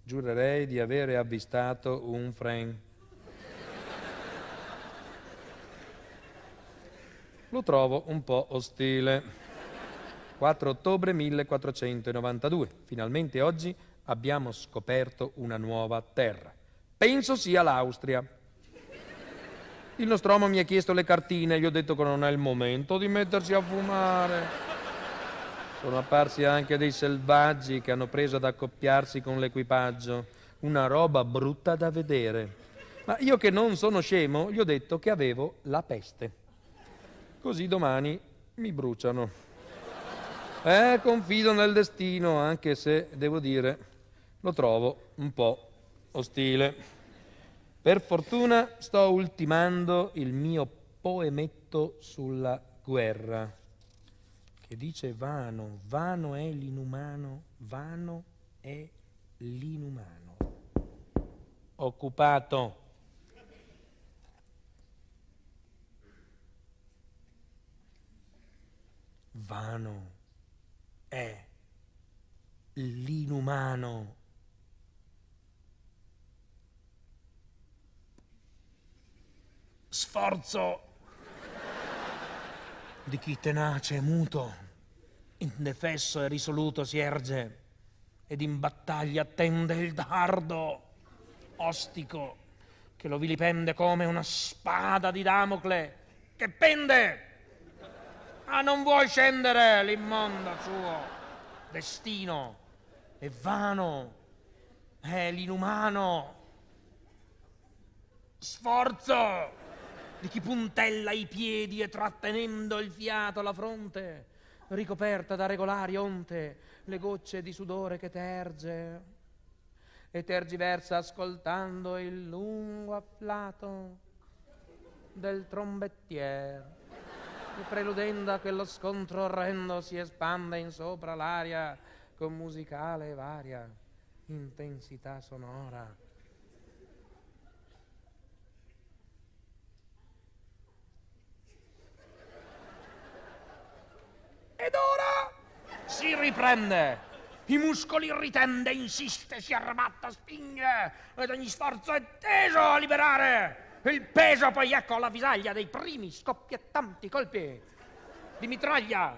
Giurerei di avere avvistato un fren. Lo trovo un po' ostile. 4 ottobre 1492. Finalmente oggi abbiamo scoperto una nuova terra. Penso sia l'Austria. Il Nostromo mi ha chiesto le cartine, gli ho detto che non è il momento di mettersi a fumare. Sono apparsi anche dei selvaggi che hanno preso ad accoppiarsi con l'equipaggio. Una roba brutta da vedere. Ma io che non sono scemo, gli ho detto che avevo la peste. Così domani mi bruciano. Eh, confido nel destino, anche se, devo dire, lo trovo un po' ostile. Per fortuna sto ultimando il mio poemetto sulla guerra che dice vano, vano è l'inumano, vano è l'inumano. Occupato. Vano è l'inumano. Sforzo di chi tenace e muto, indefesso e risoluto si erge ed in battaglia tende il dardo ostico che lo vilipende come una spada di Damocle che pende. Ma non vuoi scendere l'immondo suo destino, è vano, è l'inumano. Sforzo! Di chi puntella i piedi e trattenendo il fiato alla fronte, ricoperta da regolari onte, le gocce di sudore che terge e tergiversa ascoltando il lungo afflato del trombettier. e preludendo a quello scontro orrendo si espande in sopra l'aria con musicale e varia intensità sonora. Ed ora si riprende. I muscoli ritende, insiste, si armatta, spinge ed ogni sforzo è teso a liberare il peso. Poi ecco la visaglia dei primi scoppiettanti colpi di mitraglia.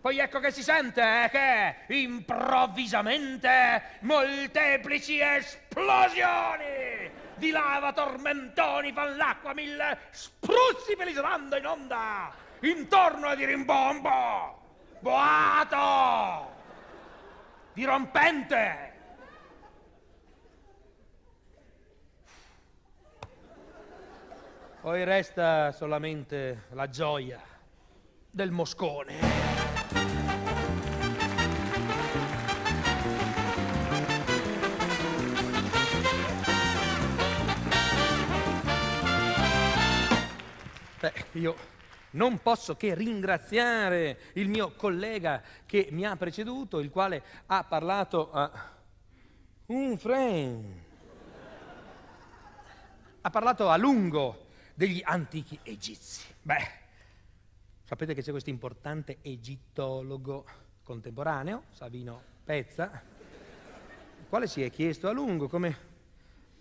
Poi ecco che si sente eh, che improvvisamente molteplici esplosioni di lava tormentoni fan l'acqua, mille spruzzi pelisolando in onda intorno di rimbombo boato, dirompente. Poi resta solamente la gioia del moscone. Beh, io non posso che ringraziare il mio collega che mi ha preceduto, il quale ha parlato a un friend. Ha parlato a lungo degli antichi egizi. Beh, sapete che c'è questo importante egittologo contemporaneo, Savino Pezza, il quale si è chiesto a lungo come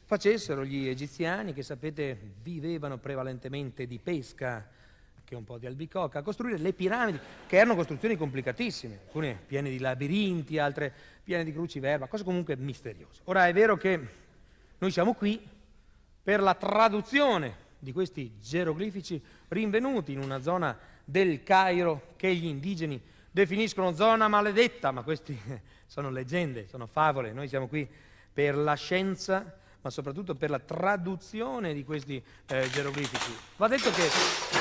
facessero gli egiziani, che sapete vivevano prevalentemente di pesca, anche un po' di albicocca, a costruire le piramidi, che erano costruzioni complicatissime, alcune piene di labirinti, altre piene di cruciverba, cose comunque misteriose. Ora è vero che noi siamo qui per la traduzione di questi geroglifici rinvenuti in una zona del Cairo che gli indigeni definiscono zona maledetta, ma queste sono leggende, sono favole, noi siamo qui per la scienza ma soprattutto per la traduzione di questi eh, geroglifici. Va detto che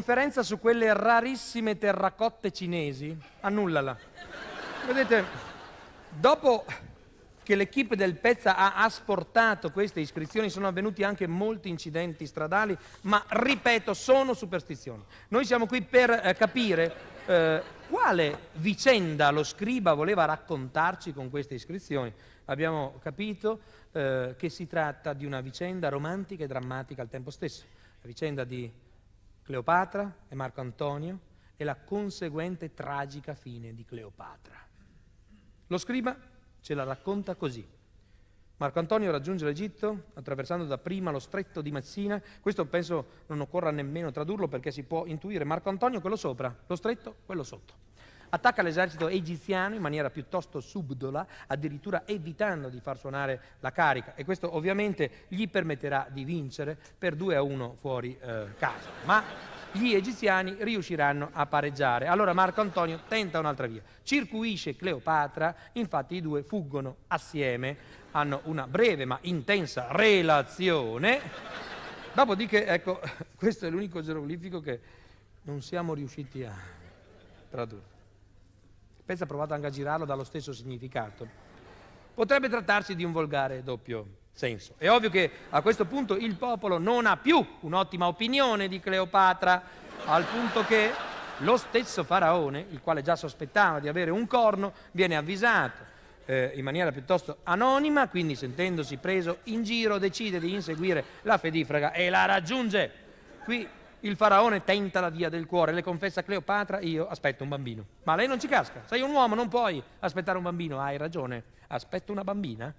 conferenza su quelle rarissime terracotte cinesi, annullala. Vedete, dopo che l'equipe del Pezza ha asportato queste iscrizioni sono avvenuti anche molti incidenti stradali, ma ripeto, sono superstizioni. Noi siamo qui per eh, capire eh, quale vicenda lo scriba voleva raccontarci con queste iscrizioni. Abbiamo capito eh, che si tratta di una vicenda romantica e drammatica al tempo stesso, la vicenda di Cleopatra e Marco Antonio e la conseguente tragica fine di Cleopatra. Lo scriba ce la racconta così. Marco Antonio raggiunge l'Egitto attraversando dapprima lo stretto di Messina. Questo penso non occorra nemmeno tradurlo perché si può intuire Marco Antonio quello sopra, lo stretto quello sotto attacca l'esercito egiziano in maniera piuttosto subdola, addirittura evitando di far suonare la carica e questo ovviamente gli permetterà di vincere per 2 a 1 fuori eh, casa. Ma gli egiziani riusciranno a pareggiare. Allora Marco Antonio tenta un'altra via, circuisce Cleopatra, infatti i due fuggono assieme, hanno una breve ma intensa relazione. Dopodiché, ecco, questo è l'unico geroglifico che non siamo riusciti a tradurre. Pensa provato anche a girarlo dallo stesso significato. Potrebbe trattarsi di un volgare doppio senso. È ovvio che a questo punto il popolo non ha più un'ottima opinione di Cleopatra, al punto che lo stesso faraone, il quale già sospettava di avere un corno, viene avvisato eh, in maniera piuttosto anonima, quindi sentendosi preso in giro decide di inseguire la fedifraga e la raggiunge. Qui il faraone tenta la via del cuore, le confessa Cleopatra, io aspetto un bambino. Ma lei non ci casca, sei un uomo, non puoi aspettare un bambino, hai ragione, aspetto una bambina.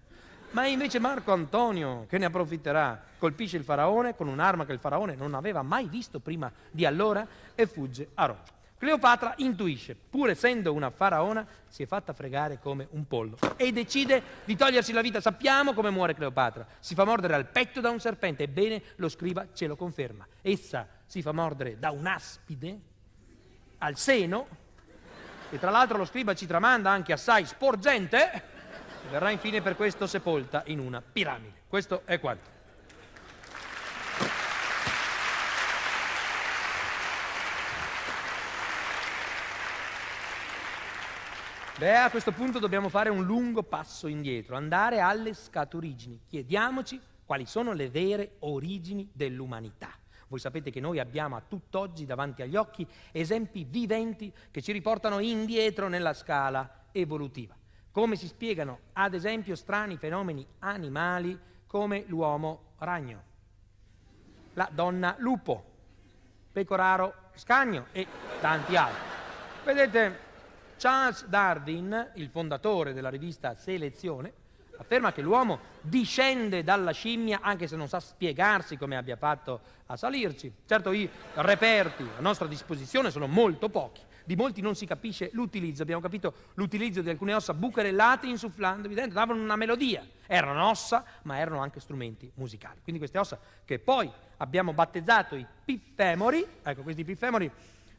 Ma è invece Marco Antonio che ne approfitterà, colpisce il faraone con un'arma che il faraone non aveva mai visto prima di allora e fugge a Roma. Cleopatra intuisce, pur essendo una faraona, si è fatta fregare come un pollo e decide di togliersi la vita. Sappiamo come muore Cleopatra. Si fa mordere al petto da un serpente. Ebbene, lo scriba ce lo conferma. Essa si fa mordere da un'aspide al seno, e tra l'altro lo scriba ci tramanda anche assai sporgente, e verrà infine per questo sepolta in una piramide. Questo è quanto. Beh, a questo punto dobbiamo fare un lungo passo indietro, andare alle scaturigini. Chiediamoci quali sono le vere origini dell'umanità. Voi sapete che noi abbiamo a tutt'oggi davanti agli occhi esempi viventi che ci riportano indietro nella scala evolutiva. Come si spiegano, ad esempio, strani fenomeni animali come l'uomo ragno, la donna lupo, pecoraro scagno e tanti altri. Vedete, Charles Darwin, il fondatore della rivista Selezione, afferma che l'uomo discende dalla scimmia anche se non sa spiegarsi come abbia fatto a salirci. Certo i reperti a nostra disposizione sono molto pochi, di molti non si capisce l'utilizzo, abbiamo capito l'utilizzo di alcune ossa bucherellate insufflandovi dentro, davano una melodia, erano ossa ma erano anche strumenti musicali. Quindi queste ossa che poi abbiamo battezzato i piffemori, ecco questi piffemori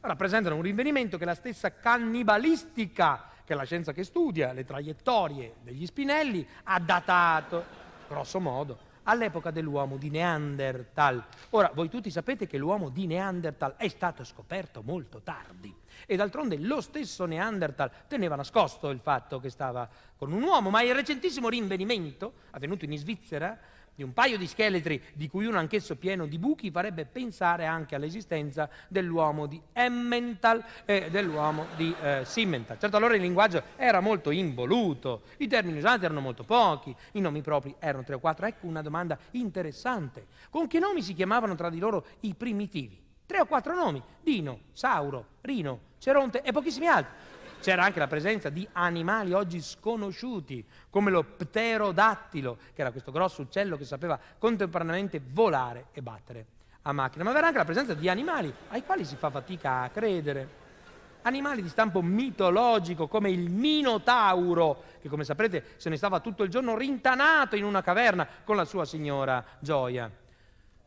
rappresentano un rinvenimento che la stessa cannibalistica che è la scienza che studia le traiettorie degli spinelli, ha datato, grosso modo, all'epoca dell'uomo di Neanderthal. Ora, voi tutti sapete che l'uomo di Neanderthal è stato scoperto molto tardi e d'altronde lo stesso Neanderthal teneva nascosto il fatto che stava con un uomo, ma il recentissimo rinvenimento, avvenuto in Svizzera, di un paio di scheletri, di cui uno anch'esso pieno di buchi, farebbe pensare anche all'esistenza dell'uomo di Emmental e dell'uomo di eh, Simmental. Certo, allora il linguaggio era molto involuto, i termini usati erano molto pochi, i nomi propri erano tre o quattro. Ecco una domanda interessante. Con che nomi si chiamavano tra di loro i primitivi? Tre o quattro nomi, Dino, Sauro, Rino, Ceronte e pochissimi altri. C'era anche la presenza di animali oggi sconosciuti, come lo pterodattilo, che era questo grosso uccello che sapeva contemporaneamente volare e battere a macchina. Ma c'era anche la presenza di animali ai quali si fa fatica a credere. Animali di stampo mitologico, come il Minotauro, che come saprete se ne stava tutto il giorno rintanato in una caverna con la sua signora Gioia.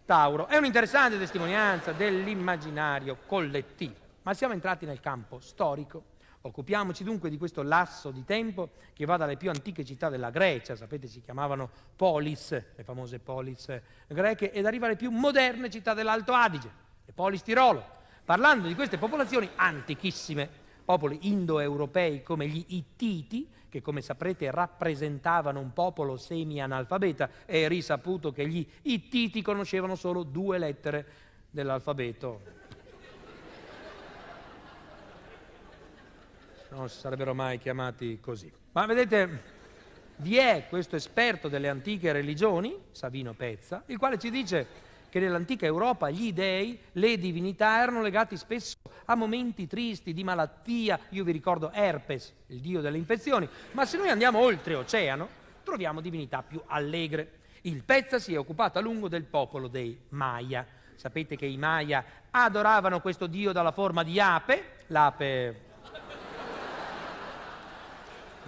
Tauro è un'interessante testimonianza dell'immaginario collettivo, ma siamo entrati nel campo storico Occupiamoci dunque di questo lasso di tempo che va dalle più antiche città della Grecia, sapete si chiamavano polis, le famose polis greche, ed arriva alle più moderne città dell'Alto Adige, le polis Tirolo, parlando di queste popolazioni antichissime, popoli indoeuropei come gli Ittiti, che come saprete rappresentavano un popolo semi-analfabeta, è risaputo che gli Ittiti conoscevano solo due lettere dell'alfabeto non si sarebbero mai chiamati così. Ma vedete, vi è questo esperto delle antiche religioni, Savino Pezza, il quale ci dice che nell'antica Europa gli dei, le divinità erano legati spesso a momenti tristi di malattia. Io vi ricordo Herpes, il dio delle infezioni, ma se noi andiamo oltre oceano troviamo divinità più allegre. Il Pezza si è occupato a lungo del popolo dei Maya. Sapete che i Maya adoravano questo dio dalla forma di ape, l'ape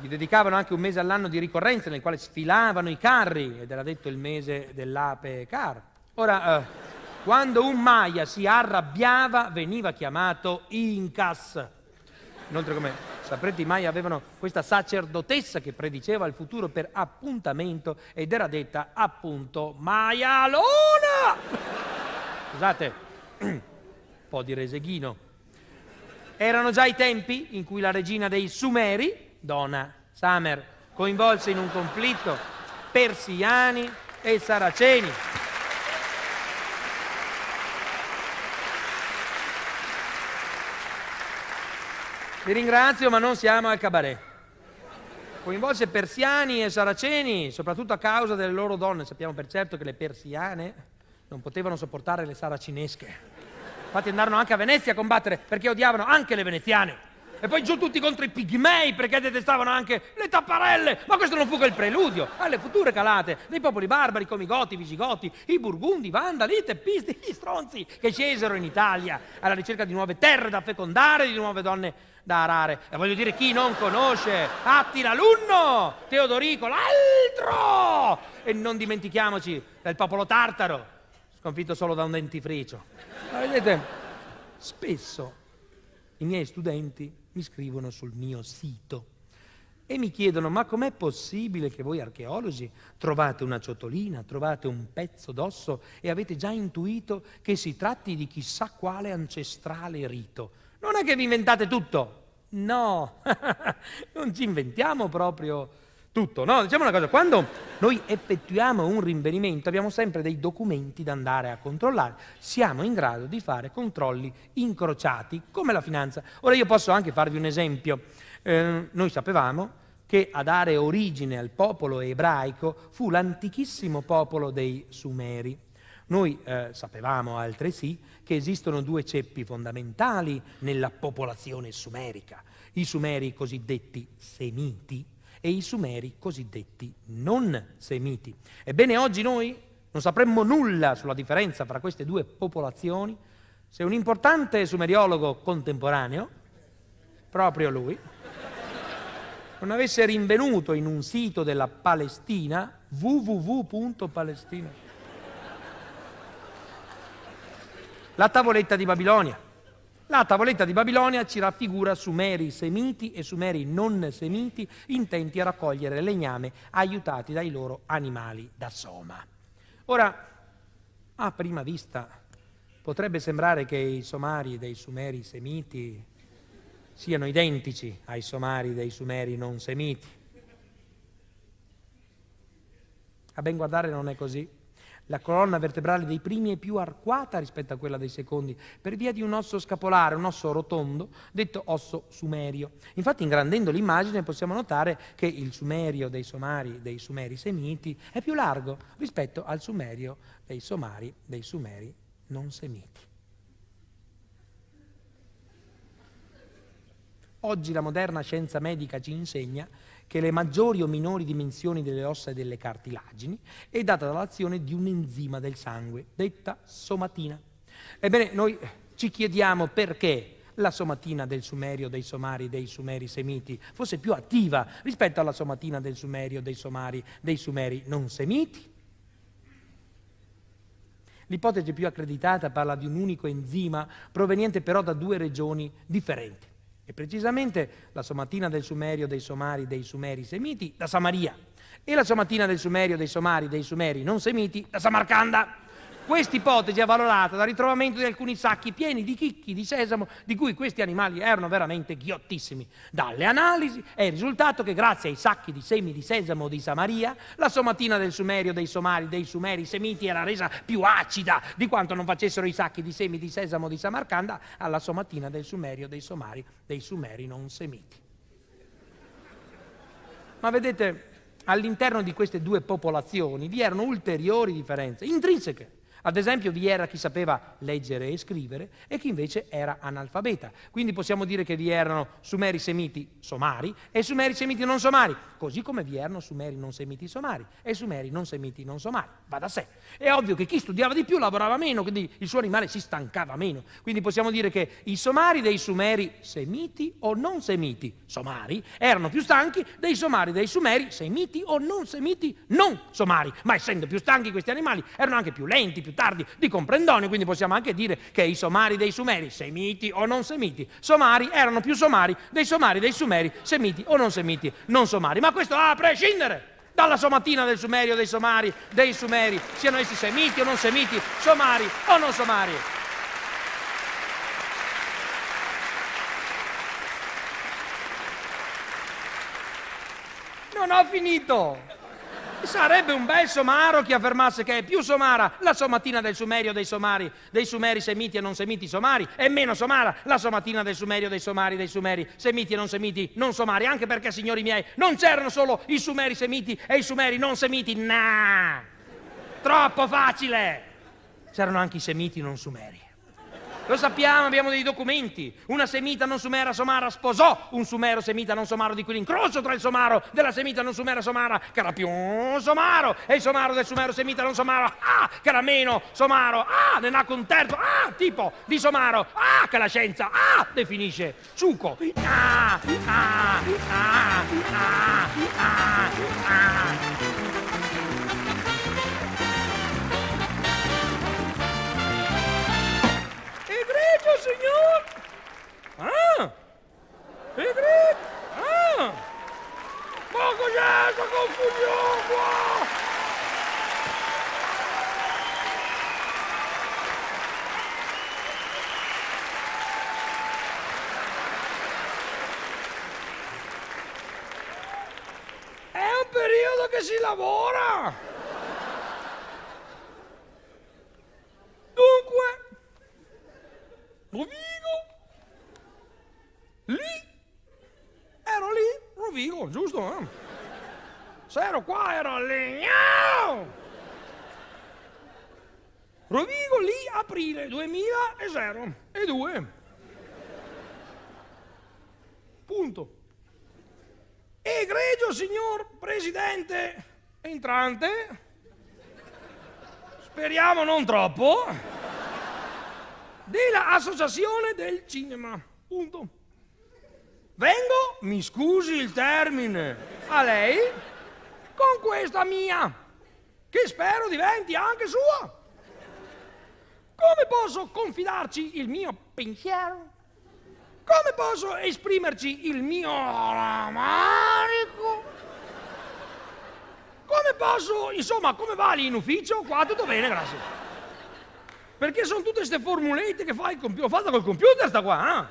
gli dedicavano anche un mese all'anno di ricorrenza nel quale sfilavano i carri ed era detto il mese dell'ape car. Ora, eh, quando un Maya si arrabbiava veniva chiamato Incas. Inoltre, come saprete, i Maya avevano questa sacerdotessa che prediceva il futuro per appuntamento ed era detta appunto Maialona! Scusate, un po' di reseghino. Erano già i tempi in cui la regina dei Sumeri, Donna Samer, coinvolse in un conflitto persiani e saraceni. Vi ringrazio, ma non siamo al cabaret. Coinvolse persiani e saraceni, soprattutto a causa delle loro donne. Sappiamo per certo che le persiane non potevano sopportare le saracinesche. Infatti andarono anche a Venezia a combattere perché odiavano anche le veneziane. E poi giù tutti contro i pigmei perché detestavano anche le tapparelle. Ma questo non fu che il preludio alle future calate dei popoli barbari come i Goti, i Visigoti, i Burgundi, i Vandali, i Teppisti, gli stronzi che scesero in Italia alla ricerca di nuove terre da fecondare, di nuove donne da arare. E voglio dire, chi non conosce Attila l'unno, Teodorico l'altro! E non dimentichiamoci del popolo tartaro, sconfitto solo da un dentifricio. Ma vedete, spesso i miei studenti mi scrivono sul mio sito e mi chiedono ma com'è possibile che voi archeologi trovate una ciotolina, trovate un pezzo d'osso e avete già intuito che si tratti di chissà quale ancestrale rito? Non è che vi inventate tutto, No, non ci inventiamo proprio tutto, no? Diciamo una cosa, quando noi effettuiamo un rinvenimento abbiamo sempre dei documenti da andare a controllare, siamo in grado di fare controlli incrociati come la finanza. Ora io posso anche farvi un esempio, eh, noi sapevamo che a dare origine al popolo ebraico fu l'antichissimo popolo dei Sumeri. Noi eh, sapevamo altresì che esistono due ceppi fondamentali nella popolazione sumerica, i sumeri cosiddetti semiti e i sumeri cosiddetti non semiti. Ebbene oggi noi non sapremmo nulla sulla differenza tra queste due popolazioni se un importante sumeriologo contemporaneo, proprio lui, non avesse rinvenuto in un sito della Palestina www.palestina la tavoletta di Babilonia. La tavoletta di Babilonia ci raffigura sumeri semiti e sumeri non semiti intenti a raccogliere legname aiutati dai loro animali da soma. Ora, a prima vista potrebbe sembrare che i somari dei sumeri semiti siano identici ai somari dei sumeri non semiti. A ben guardare non è così. La colonna vertebrale dei primi è più arcuata rispetto a quella dei secondi, per via di un osso scapolare, un osso rotondo, detto osso sumerio. Infatti, ingrandendo l'immagine, possiamo notare che il sumerio dei somari dei sumeri semiti è più largo rispetto al sumerio dei somari dei sumeri non semiti. Oggi la moderna scienza medica ci insegna che le maggiori o minori dimensioni delle ossa e delle cartilagini è data dall'azione di un enzima del sangue, detta somatina. Ebbene, noi ci chiediamo perché la somatina del sumerio dei somari dei sumeri semiti fosse più attiva rispetto alla somatina del sumerio dei somari dei sumeri non semiti. L'ipotesi più accreditata parla di un unico enzima proveniente però da due regioni differenti e precisamente la somatina del Sumerio dei Somari dei Sumeri Semiti da Samaria e la somatina del Sumerio dei Somari dei Sumeri non Semiti da Samarcanda. Questa ipotesi è valorata dal ritrovamento di alcuni sacchi pieni di chicchi di sesamo di cui questi animali erano veramente ghiottissimi. Dalle analisi è risultato che grazie ai sacchi di semi di sesamo di Samaria la somatina del sumerio dei somari dei sumeri semiti era resa più acida di quanto non facessero i sacchi di semi di sesamo di Samarcanda alla somatina del sumerio dei somari dei sumeri non semiti. Ma vedete, all'interno di queste due popolazioni vi erano ulteriori differenze intrinseche ad esempio vi era chi sapeva leggere e scrivere e chi invece era analfabeta. Quindi possiamo dire che vi erano sumeri semiti somari e sumeri semiti non somari, così come vi erano sumeri non semiti somari e sumeri non semiti non somari. Va da sé. È ovvio che chi studiava di più lavorava meno, quindi il suo animale si stancava meno. Quindi possiamo dire che i somari dei sumeri semiti o non semiti somari erano più stanchi dei somari dei sumeri semiti o non semiti non somari. Ma essendo più stanchi questi animali erano anche più lenti, più tardi di comprendonio, quindi possiamo anche dire che i somari dei sumeri, semiti o non semiti, somari erano più somari dei somari dei sumeri, semiti o non semiti, non somari. Ma questo a prescindere dalla somatina del sumerio dei somari, dei sumeri, siano essi semiti o non semiti, somari o non somari. Non ho finito! Sarebbe un bel somaro chi affermasse che è più somara la somatina del sumerio dei somari, dei sumeri semiti e non semiti somari, e meno somara la somatina del sumerio dei somari, dei sumeri semiti e non semiti non somari, anche perché, signori miei, non c'erano solo i sumeri semiti e i sumeri non semiti, nah! Troppo facile! C'erano anche i semiti non sumeri. Lo sappiamo, abbiamo dei documenti. Una semita non sumera somara sposò un sumero semita non somaro di quell'incrocio tra il somaro della semita non sumera somara, che era più somaro, e il somaro del sumero semita non somaro, ah, che era meno somaro, ah, ne nacque un terzo, ah, tipo di somaro, ah, che la scienza, ah, definisce suco, ah, ah, ah, ah, ah, ah. Seigneur! ¡Ah! Ygritte! Ah! Hein? Ma cos'è questa confusione qua? È un periodo che si lavora! Dunque, Rovigo, lì, ero lì, Rovigo, giusto? Eh? Se ero qua ero lì. Miau! Rovigo lì, aprile 2002. Punto. Egregio signor Presidente entrante, speriamo non troppo, dell'Associazione del Cinema. Punto. Vengo, mi scusi il termine, a lei con questa mia, che spero diventi anche sua. Come posso confidarci il mio pensiero? Come posso esprimerci il mio rammarico? Come posso, insomma, come va lì in ufficio? Qua tutto bene, grazie. Perché sono tutte queste formulette che fai. Ho fatto col computer sta qua, eh?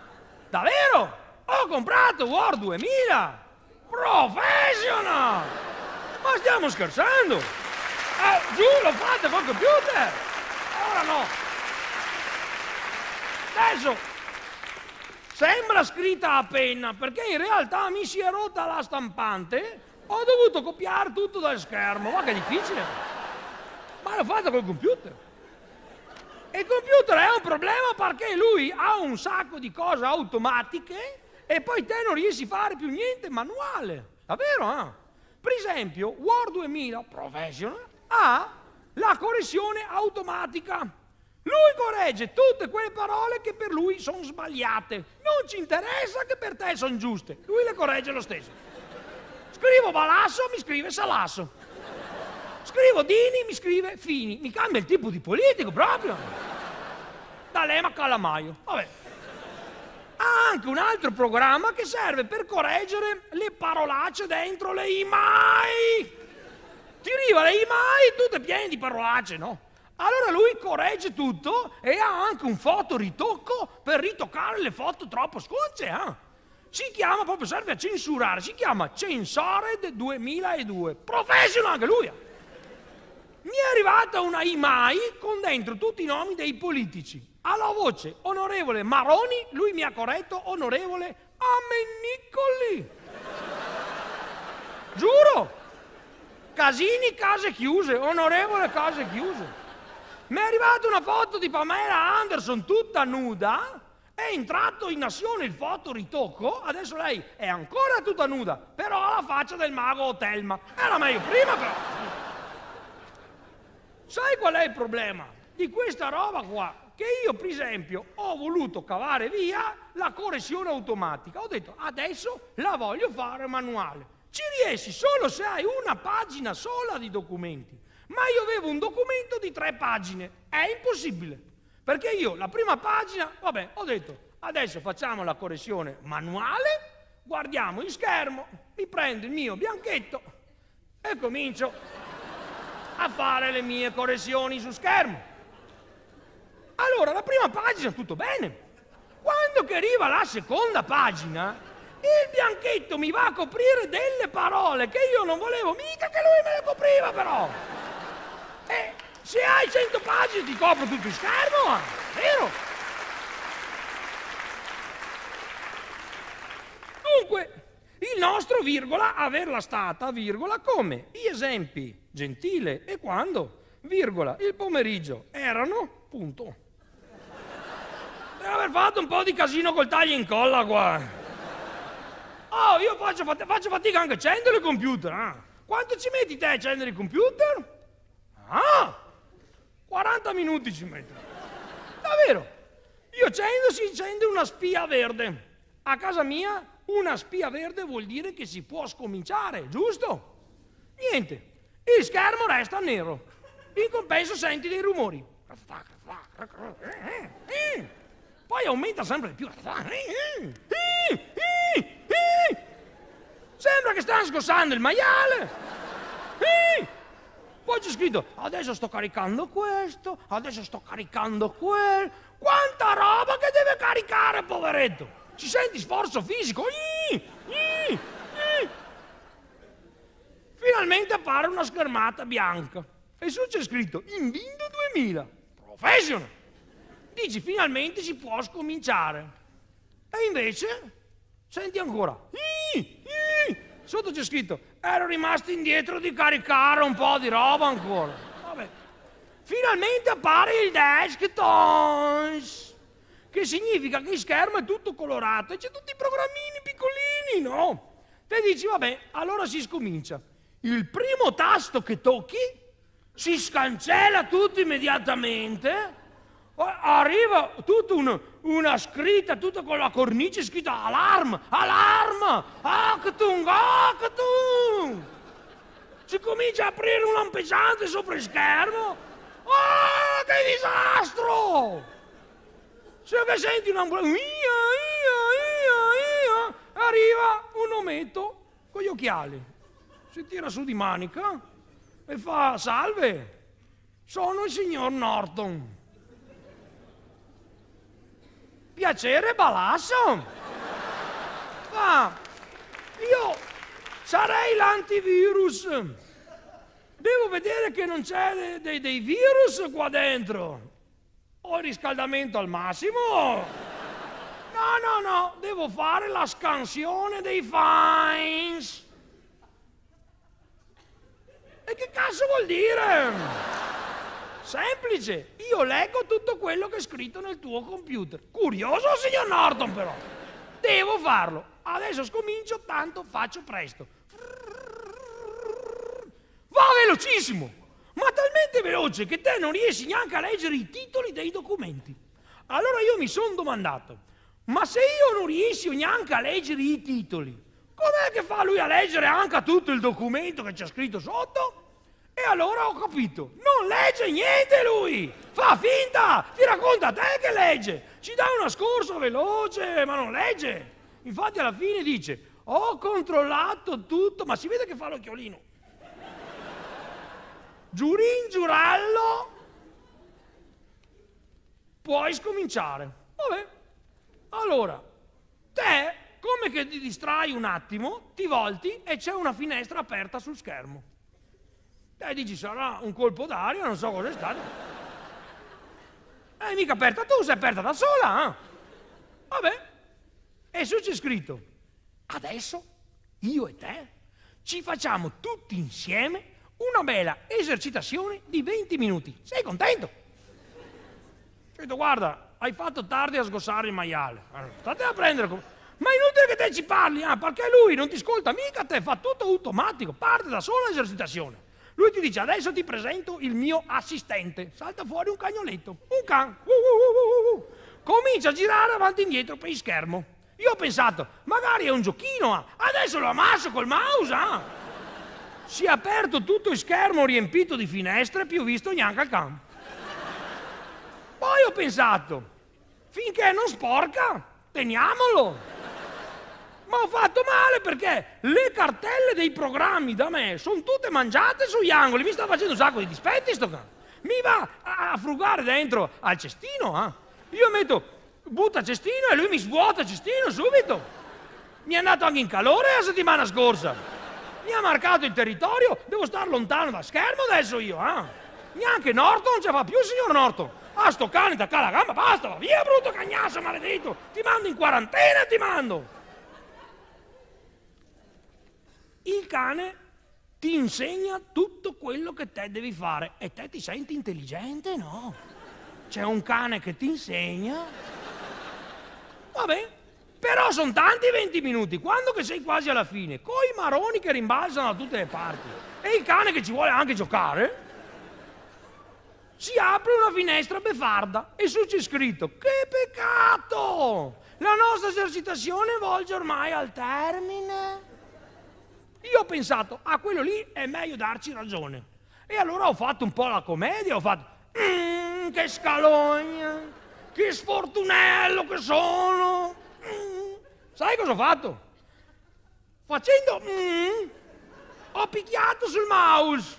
Davvero? Ho comprato Word 2000! Professional! Ma stiamo scherzando? Eh, giù, l'ho fatto col computer! Ora no! Adesso sembra scritta a penna perché in realtà mi si è rotta la stampante, ho dovuto copiare tutto dal schermo, ma che difficile! Ma l'ho fatto col computer. Il computer è un problema perché lui ha un sacco di cose automatiche e poi te non riesci a fare più niente manuale. Davvero, eh? Per esempio, Word 2000 Professional ha la correzione automatica. Lui corregge tutte quelle parole che per lui sono sbagliate. Non ci interessa che per te sono giuste. Lui le corregge lo stesso. Scrivo Balasso, mi scrive Salasso. Scrivo Dini, mi scrive Fini. Mi cambia il tipo di politico proprio. D'Alema Calamaio. Vabbè. Ha anche un altro programma che serve per correggere le parolacce dentro le IMAI. Ti arriva le IMAI tutte piene di parolacce, no? Allora lui corregge tutto e ha anche un fotoritocco per ritoccare le foto troppo sconce. Eh? Si chiama, proprio serve a censurare, si chiama Censored 2002. Professional anche lui. Mi è arrivata una IMAI con dentro tutti i nomi dei politici. Alla voce onorevole Maroni, lui mi ha corretto onorevole Amennicoli. Giuro! Casini, case chiuse, onorevole case chiuse. Mi è arrivata una foto di Pamela Anderson tutta nuda, è entrato in azione il fotoritocco, adesso lei è ancora tutta nuda, però ha la faccia del mago Otelma. Era meglio prima però. Sai qual è il problema di questa roba qua? Che io, per esempio, ho voluto cavare via la correzione automatica. Ho detto, adesso la voglio fare manuale. Ci riesci solo se hai una pagina sola di documenti ma io avevo un documento di tre pagine. È impossibile. Perché io la prima pagina, vabbè, ho detto, adesso facciamo la correzione manuale, guardiamo in schermo, mi prendo il mio bianchetto e comincio a fare le mie correzioni su schermo. Allora, la prima pagina tutto bene. Quando che arriva la seconda pagina, il bianchetto mi va a coprire delle parole che io non volevo mica che lui me le copriva però. Eh, se hai 100 pagine ti copro tutto il schermo, vero? Dunque, il nostro virgola averla stata, virgola, come? Gli esempi, gentile e quando, virgola, il pomeriggio erano, punto. Per aver fatto un po' di casino col taglio in colla qua. Oh, io faccio, faccio fatica anche a accendere il computer. Eh? Quanto ci metti te a accendere il computer? Ah! 40 minuti ci metto. Davvero? Io accendo, si accende una spia verde. A casa mia una spia verde vuol dire che si può scominciare, giusto? Niente. Il schermo resta nero. In compenso senti dei rumori. Poi aumenta sempre di più. Sembra che stanno sgossando il maiale. Poi c'è scritto, adesso sto caricando questo, adesso sto caricando quello. Quanta roba che deve caricare, poveretto! Ci senti sforzo fisico? Fino finalmente appare una schermata bianca e su c'è scritto Invindo 2000, professional. Dici finalmente si può scominciare. E invece senti ancora. "Ih, ih". Sotto c'è scritto ero rimasto indietro di caricare un po' di roba ancora. Vabbè. Finalmente appare il desk tons, che significa che il schermo è tutto colorato e c'è tutti i programmini piccolini, no? Te dici, vabbè, allora si scomincia. Il primo tasto che tocchi si scancella tutto immediatamente, arriva tutta un- una scritta, tutta con la cornice scritta allarm, allarm, actung, actung. Si comincia a aprire un lampeggiante sopra il schermo. Ah, che disastro! Se senti un'ambulanza, ia, ia, arriva un ometto con gli occhiali. Si tira su di manica e fa salve, sono il signor Norton. Piacere Balasso. Fa, io sarei l'antivirus. Devo vedere che non c'è de- dei, dei virus qua dentro. Ho il riscaldamento al massimo. No, no, no, devo fare la scansione dei fines. E che cazzo vuol dire? Semplice, io leggo tutto quello che è scritto nel tuo computer. Curioso, signor Norton, però. Devo farlo. Adesso scomincio, tanto faccio presto. Va velocissimo, ma talmente veloce che te non riesci neanche a leggere i titoli dei documenti. Allora io mi sono domandato, ma se io non riesco neanche a leggere i titoli, com'è che fa lui a leggere anche tutto il documento che c'è scritto sotto? E allora ho capito, non legge niente lui, fa finta, ti racconta a te che legge, ci dà una scorsa veloce, ma non legge. Infatti alla fine dice, ho controllato tutto, ma si vede che fa l'occhiolino. Giurin giurallo, puoi scominciare. Vabbè. Allora, te, come che ti distrai un attimo, ti volti e c'è una finestra aperta sul schermo. Te dici sarà un colpo d'aria, non so cosa è stato. Eh, mica aperta tu, sei aperta da sola, eh? Vabbè. E su c'è scritto, adesso io e te ci facciamo tutti insieme una bella esercitazione di 20 minuti. Sei contento? Scritto, guarda, hai fatto tardi a sgossare il maiale. Allora, state a prendere... Ma è inutile che te ci parli, ah, perché lui non ti ascolta mica te, fa tutto automatico, parte da sola l'esercitazione. Lui ti dice, adesso ti presento il mio assistente. Salta fuori un cagnoletto, un can. Uh, uh, uh, uh, uh. Comincia a girare avanti e indietro per il schermo. Io ho pensato, magari è un giochino, ah. adesso lo ammasso col mouse. ah. Si è aperto tutto il schermo riempito di finestre, più visto neanche al can. Poi ho pensato, finché non sporca, teniamolo. Ma ho fatto male perché le cartelle dei programmi da me sono tutte mangiate sugli angoli, mi sta facendo un sacco di dispetti sto can. Mi va a frugare dentro al cestino, eh. Io metto, butta cestino e lui mi svuota cestino subito. Mi è andato anche in calore la settimana scorsa. Mi ha marcato il territorio, devo stare lontano dal schermo adesso io, eh. Neanche Norton non ce la fa più, signor Norton. Ah, sto cane, tacca la gamba, basta, va via, brutto cagnasso, maledetto. Ti mando in quarantena, ti mando. Il cane ti insegna tutto quello che te devi fare e te ti senti intelligente, no? C'è un cane che ti insegna. Vabbè, però sono tanti 20 minuti, quando che sei quasi alla fine, coi maroni che rimbalzano da tutte le parti e il cane che ci vuole anche giocare, si apre una finestra beffarda e su c'è scritto che peccato! La nostra esercitazione volge ormai al termine. Io ho pensato, a quello lì è meglio darci ragione. E allora ho fatto un po' la commedia, ho fatto, "Mm, che scalogna, che sfortunello che sono. Mm." Sai cosa ho fatto? Facendo, "Mm", ho picchiato sul mouse.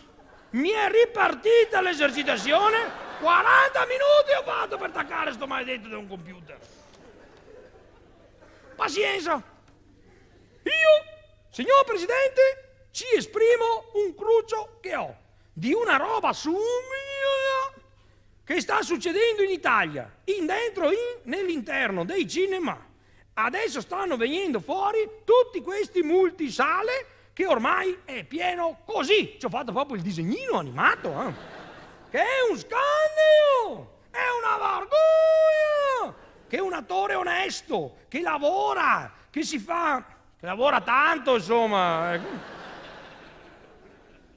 Mi è ripartita l'esercitazione. 40 minuti ho fatto per attaccare sto maledetto da un computer. Pazienza. Io, signor Presidente, ci esprimo un cruccio che ho di una roba sumida che sta succedendo in Italia, in dentro, in, nell'interno dei cinema. Adesso stanno venendo fuori tutti questi multisale che ormai è pieno così. Ci ho fatto proprio il disegnino animato, eh? che è un scandalo, è una vergogna, che un attore onesto, che lavora, che si fa, lavora tanto, insomma.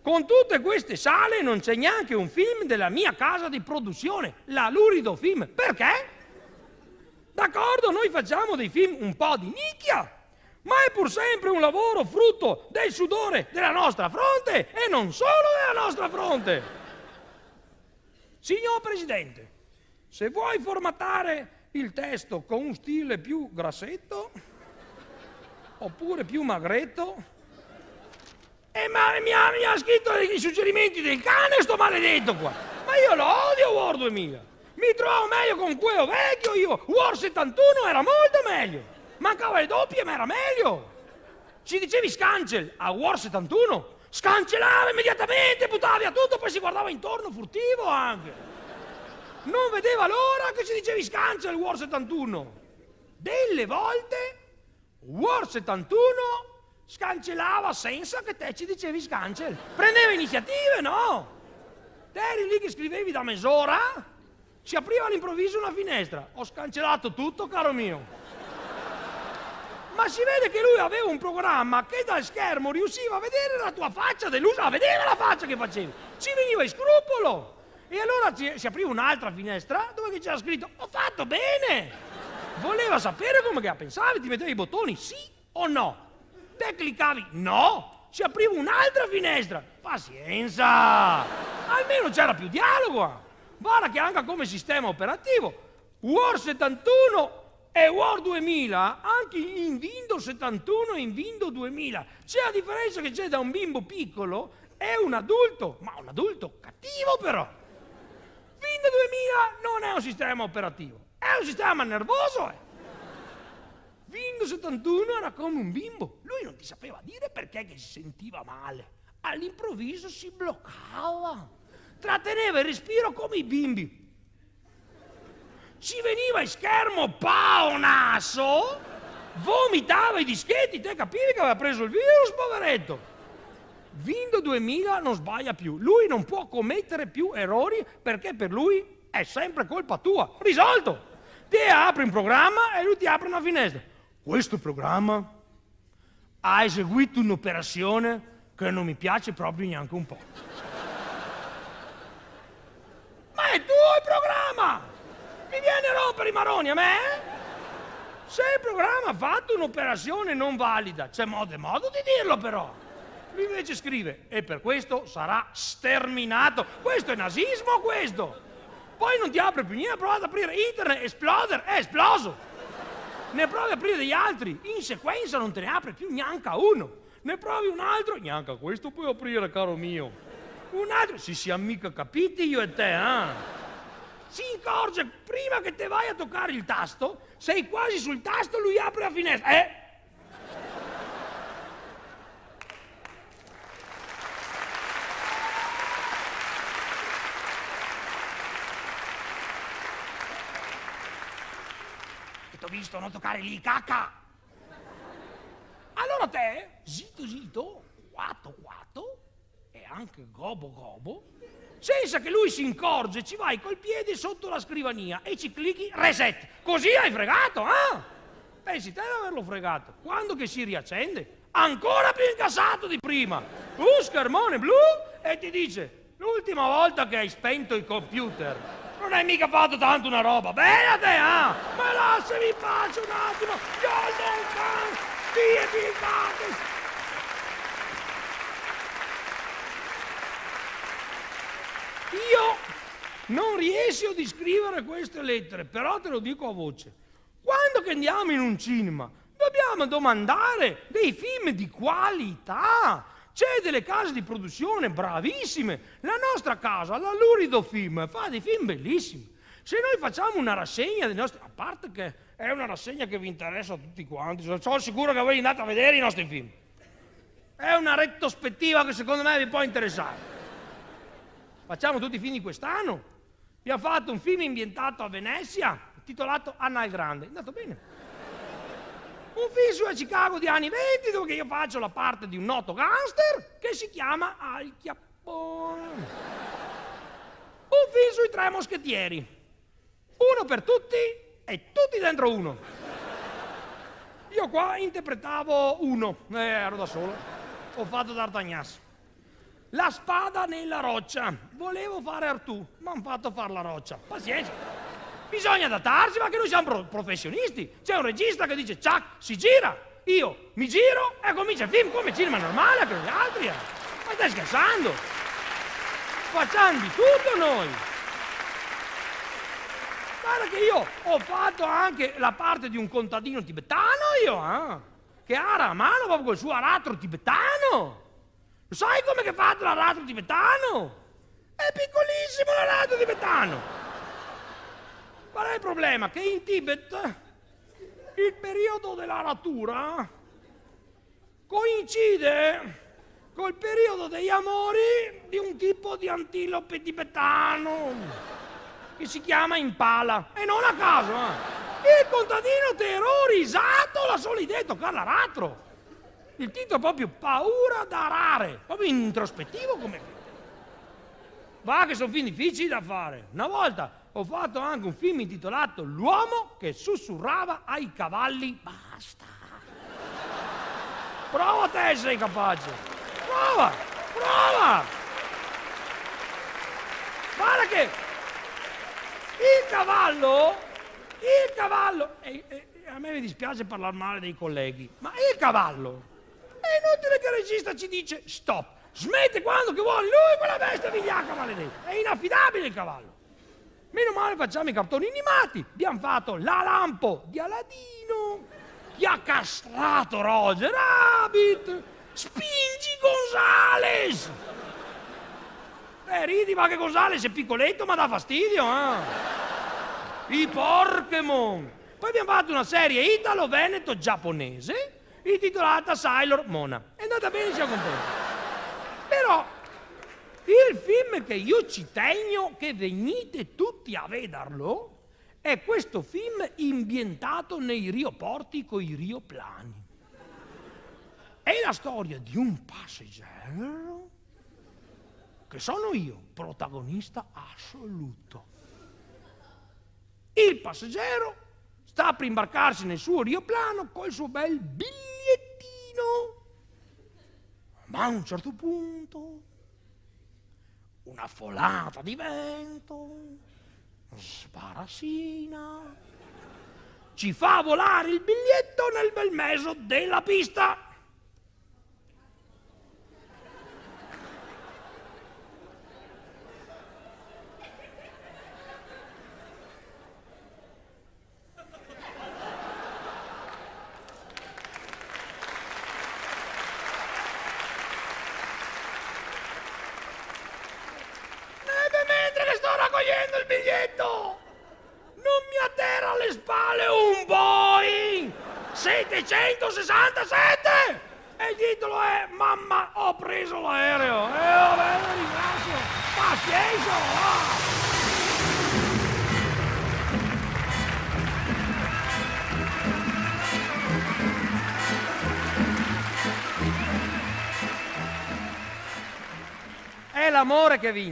Con tutte queste sale non c'è neanche un film della mia casa di produzione, la Lurido Film. Perché? D'accordo, noi facciamo dei film un po' di nicchia, ma è pur sempre un lavoro frutto del sudore della nostra fronte e non solo della nostra fronte. Signor Presidente, se vuoi formattare il testo con un stile più grassetto oppure più magretto, e ma mi ha, mi ha scritto i suggerimenti del cane sto maledetto qua. Ma io lo odio War 2000. Mi trovo meglio con quello vecchio io. War 71 era molto meglio. Mancava le doppie ma era meglio. Ci dicevi scancel a War 71? Scancellava immediatamente, buttava via tutto, poi si guardava intorno furtivo anche. Non vedeva l'ora che ci dicevi scancel War 71. Delle volte War 71 scancellava senza che te ci dicevi scancel. Prendeva iniziative, no? Te eri lì che scrivevi da mezz'ora, si apriva all'improvviso una finestra. Ho scancellato tutto, caro mio. Ma si vede che lui aveva un programma che dal schermo riusciva a vedere la tua faccia delusa, a vedere la faccia che facevi. Ci veniva in scrupolo. E allora si apriva un'altra finestra dove c'era scritto ho fatto bene. Voleva sapere come che pensavi, ti mettevi i bottoni sì o no. Te cliccavi no, si apriva un'altra finestra. Pazienza! Almeno c'era più dialogo. Guarda che anche come sistema operativo, Word 71 e Word 2000, anche in Windows 71 e in Windows 2000, c'è la differenza che c'è da un bimbo piccolo e un adulto, ma un adulto cattivo però. Windows 2000 non è un sistema operativo, è un sistema nervoso. eh. Windows 71 era come un bimbo, lui non ti sapeva dire perché che si sentiva male. All'improvviso si bloccava, tratteneva il respiro come i bimbi. Ci veniva in schermo paonasso, vomitava i dischetti, te capivi che aveva preso il virus, poveretto. Windows 2000 non sbaglia più, lui non può commettere più errori perché per lui è sempre colpa tua. Risolto! Te apri un programma e lui ti apre una finestra. Questo programma ha eseguito un'operazione che non mi piace proprio neanche un po'. Ma è tuo il programma! Mi viene a rompere i maroni a me? Se il programma ha fatto un'operazione non valida, c'è modo e modo di dirlo però. Lui invece scrive, e per questo sarà sterminato. Questo è nazismo questo! Poi non ti apre più niente, prova ad aprire internet, esploder, è esploso! Ne provi ad aprire degli altri, in sequenza non te ne apre più neanche uno. Ne provi un altro, neanche questo puoi aprire, caro mio. Un altro, si siamo mica capiti io e te, eh? Si accorge prima che te vai a toccare il tasto, sei quasi sul tasto, lui apre la finestra. Eh? Visto non toccare lì, cacca! Allora te, zitto zitto, quatto quatto, e anche gobo gobo, senza che lui si incorge, ci vai col piede sotto la scrivania e ci clicchi reset. Così hai fregato, ah? Pensi te di averlo fregato. Quando che si riaccende, ancora più incassato di prima. Un schermone blu e ti dice, l'ultima volta che hai spento il computer, non hai mica fatto tanto una roba. Bene a te, ah? Ma lasciami in pace un attimo. Golden Gun, stieti in pace. Io non riesco di scrivere queste lettere, però te lo dico a voce. Quando che andiamo in un cinema, dobbiamo domandare dei film di qualità. C'è delle case di produzione bravissime. La nostra casa, la Lurido Film, fa dei film bellissimi. Se noi facciamo una rassegna dei nostri... A parte che è una rassegna che vi interessa a tutti quanti, sono sicuro che voi andate a vedere i nostri film. È una retrospettiva che secondo me vi può interessare. Facciamo tutti i film di quest'anno. Abbiamo fatto un film ambientato a Venezia, titolato Anna il Grande. È andato bene. Un film su Chicago di anni 20 dove io faccio la parte di un noto gangster che si chiama Al Chiappone. Un film sui tre moschettieri. Uno per tutti e tutti dentro uno. Io qua interpretavo uno, eh, ero da solo. Ho fatto D'Artagnas. La spada nella roccia. Volevo fare Artù, ma hanno fatto fare la roccia. Pazienza. Bisogna adattarsi, ma che noi siamo pro- professionisti. C'è un regista che dice, ciac, si gira. Io mi giro e comincia il film come cinema normale, anche gli altri. eh. Ma stai scherzando? Facciamo di tutto noi. Guarda che io ho fatto anche la parte di un contadino tibetano io, eh? Che ara a mano proprio col suo aratro tibetano. Lo sai come che è fatto l'aratro tibetano? È piccolissimo l'aratro tibetano. Qual è il problema? Che in Tibet il periodo dell'aratura coincide col periodo degli amori di un tipo di antilope tibetano che si chiama impala. E non a caso, eh. Il contadino terrorizzato la sola idea di toccare l'aratro. Il titolo proprio Paura d'arare, proprio introspettivo come. Va che sono film difficili da fare. Una volta ho fatto anche un film intitolato L'uomo che sussurrava ai cavalli basta. Prova te se sei capace. Prova, prova. Guarda che il cavallo, il cavallo, e- e a me mi dispiace parlare male dei colleghi, ma il cavallo è inutile che il regista ci dice stop, smette quando che vuole, lui quella bestia vigliacca maledetta, è inaffidabile il cavallo. Meno male facciamo i cartoni animati, abbiamo fatto La Lampo di Aladino, chi ha castrato Roger Rabbit, spingi Gonzales. Eh, ridi, ma che Gonzales è piccoletto, ma dà fastidio, eh? I Pokémon. Poi abbiamo fatto una serie italo-veneto-giapponese intitolata Sailor Mona. È andata bene, siamo contenti. Però il film che io ci tengo che venite tutti a vederlo è questo film ambientato nei rioporti con i rioplani. È la storia di un passeggero che sono io, protagonista assoluto. Il passeggero sta per imbarcarsi nel suo rioplano col suo bel bigliettino. Ma a un certo punto, una folata di vento, sparassina, ci fa volare il biglietto nel bel mezzo della pista.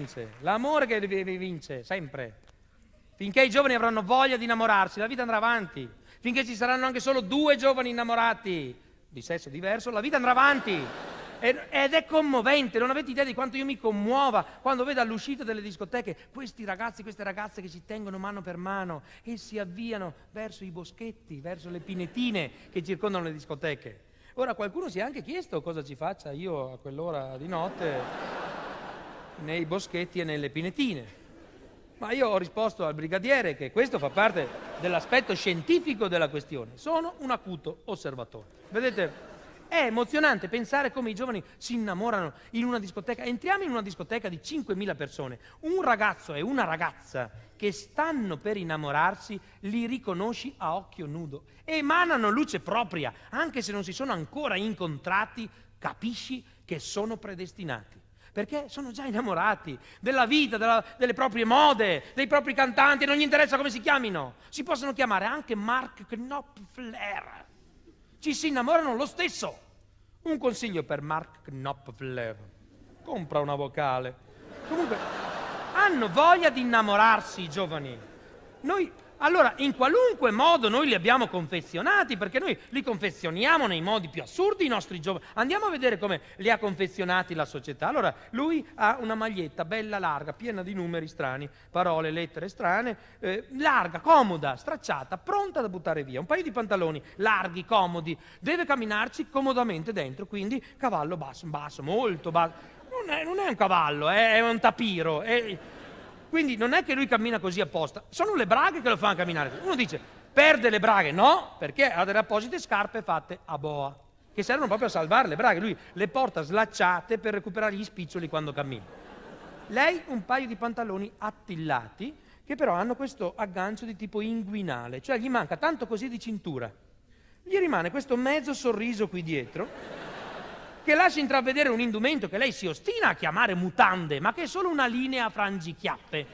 Vince, l'amore che vi- vi vince, sempre. Finché i giovani avranno voglia di innamorarsi, la vita andrà avanti. Finché ci saranno anche solo due giovani innamorati di sesso diverso, la vita andrà avanti. Ed è commovente, non avete idea di quanto io mi commuova quando vedo all'uscita delle discoteche questi ragazzi, queste ragazze che si tengono mano per mano e si avviano verso i boschetti, verso le pinetine che circondano le discoteche. Ora qualcuno si è anche chiesto cosa ci faccia io a quell'ora di notte nei boschetti e nelle pinetine. Ma io ho risposto al brigadiere che questo fa parte dell'aspetto scientifico della questione. Sono un acuto osservatore. Vedete, È emozionante pensare come i giovani si innamorano in una discoteca. Entriamo in una discoteca di 5.000 persone. Un ragazzo e una ragazza che stanno per innamorarsi li riconosci a occhio nudo. Emanano luce propria, anche se non si sono ancora incontrati, capisci che sono predestinati. Perché sono già innamorati della vita, della, delle proprie mode, dei propri cantanti, non gli interessa come si chiamino. Si possono chiamare anche Mark Knopfler ci si innamorano lo stesso. Un consiglio per Mark Knopfler. Compra una vocale. Comunque, hanno voglia di innamorarsi i giovani. Noi allora, in qualunque modo noi li abbiamo confezionati, perché noi li confezioniamo nei modi più assurdi i nostri giovani. Andiamo a vedere come li ha confezionati la società. Allora, lui ha una maglietta bella larga, piena di numeri strani, parole, lettere strane, eh, larga, comoda, stracciata, pronta da buttare via. Un paio di pantaloni larghi, comodi. Deve camminarci comodamente dentro, quindi cavallo basso, basso, molto basso. Non è, non è un cavallo, è, è un tapiro. È, quindi non è che lui cammina così apposta, sono le braghe che lo fanno camminare. Uno dice, perde le braghe, no, perché ha delle apposite scarpe fatte a boa, che servono proprio a salvare le braghe. Lui le porta slacciate per recuperare gli spiccioli quando cammina. Lei un paio di pantaloni attillati, che però hanno questo aggancio di tipo inguinale, cioè gli manca tanto così di cintura. Gli rimane questo mezzo sorriso qui dietro, che lascia intravedere un indumento che lei si ostina a chiamare mutande, ma che è solo una linea frangichiappe.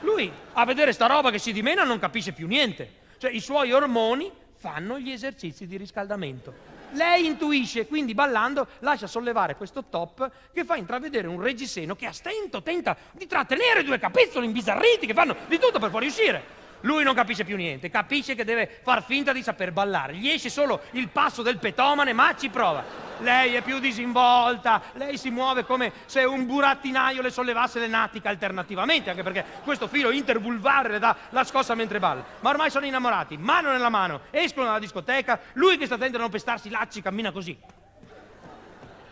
Lui, a vedere sta roba che si dimena, non capisce più niente. Cioè, i suoi ormoni fanno gli esercizi di riscaldamento. Lei intuisce, quindi ballando lascia sollevare questo top che fa intravedere un reggiseno che a stento tenta di trattenere due capezzoli imbizzarriti che fanno di tutto per fuoriuscire. Lui non capisce più niente, capisce che deve far finta di saper ballare. Gli esce solo il passo del petomane, ma ci prova. Lei è più disinvolta, lei si muove come se un burattinaio le sollevasse le natiche alternativamente, anche perché questo filo intervulvare le dà la scossa mentre balla. Ma ormai sono innamorati, mano nella mano, escono dalla discoteca, lui che sta attento a non pestarsi i lacci cammina così.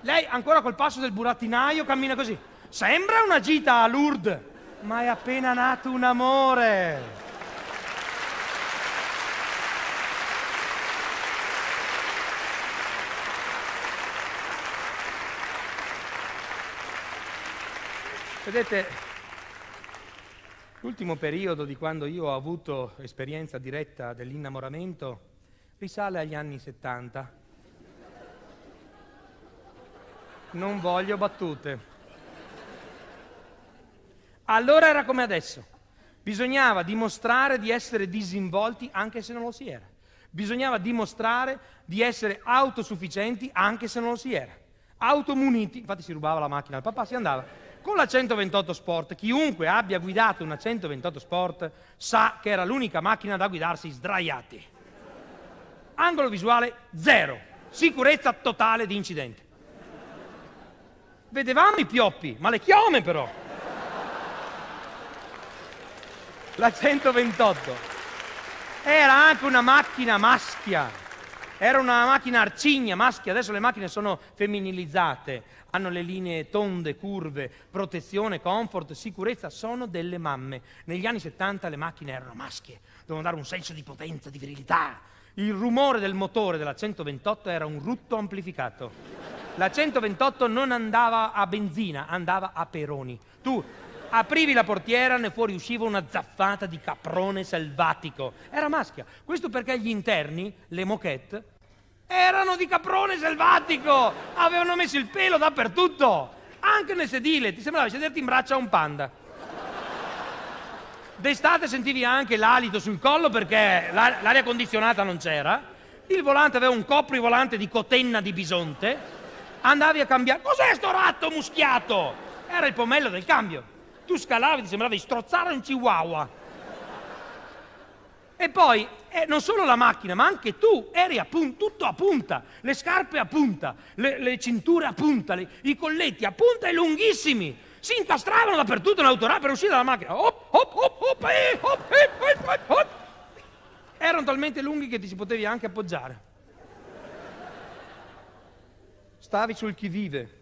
Lei ancora col passo del burattinaio cammina così. Sembra una gita a Lourdes, ma è appena nato un amore. Vedete, l'ultimo periodo di quando io ho avuto esperienza diretta dell'innamoramento risale agli anni 70. Non voglio battute. Allora era come adesso. Bisognava dimostrare di essere disinvolti anche se non lo si era. Bisognava dimostrare di essere autosufficienti anche se non lo si era. Automuniti, infatti si rubava la macchina al papà, si andava con la 128 Sport, chiunque abbia guidato una 128 Sport sa che era l'unica macchina da guidarsi sdraiati. Angolo visuale zero, sicurezza totale di incidente. Vedevamo i pioppi, ma le chiome però. La 128 era anche una macchina maschia, era una macchina arcigna, maschia, adesso le macchine sono femminilizzate, hanno le linee tonde, curve, protezione, comfort, sicurezza, sono delle mamme. Negli anni 70 le macchine erano maschie, dovevano dare un senso di potenza, di virilità. Il rumore del motore della 128 era un rutto amplificato. La 128 non andava a benzina, andava a peroni. Tu aprivi la portiera, ne fuori usciva una zaffata di caprone selvatico. Era maschia. Questo perché gli interni, le moquette, erano di caprone selvatico, avevano messo il pelo dappertutto, anche nel sedile, ti sembrava di sederti in braccio a un panda. D'estate sentivi anche l'alito sul collo perché l'aria condizionata non c'era, il volante aveva un coprivolante di cotenna di bisonte, andavi a cambiare. Cos'è sto ratto muschiato? Era il pomello del cambio. Tu scalavi, ti sembrava di strozzare un chihuahua. E poi eh, non solo la macchina, ma anche tu eri a pun- tutto a punta, le scarpe a punta, le, le cinture a punta, le, i colletti a punta e lunghissimi. Si incastravano dappertutto in autorama per uscire dalla macchina. Hop, hop, hop, hop, eh, hop, eh, hop, hop. Erano talmente lunghi che ti si potevi anche appoggiare. Stavi sul chi vive.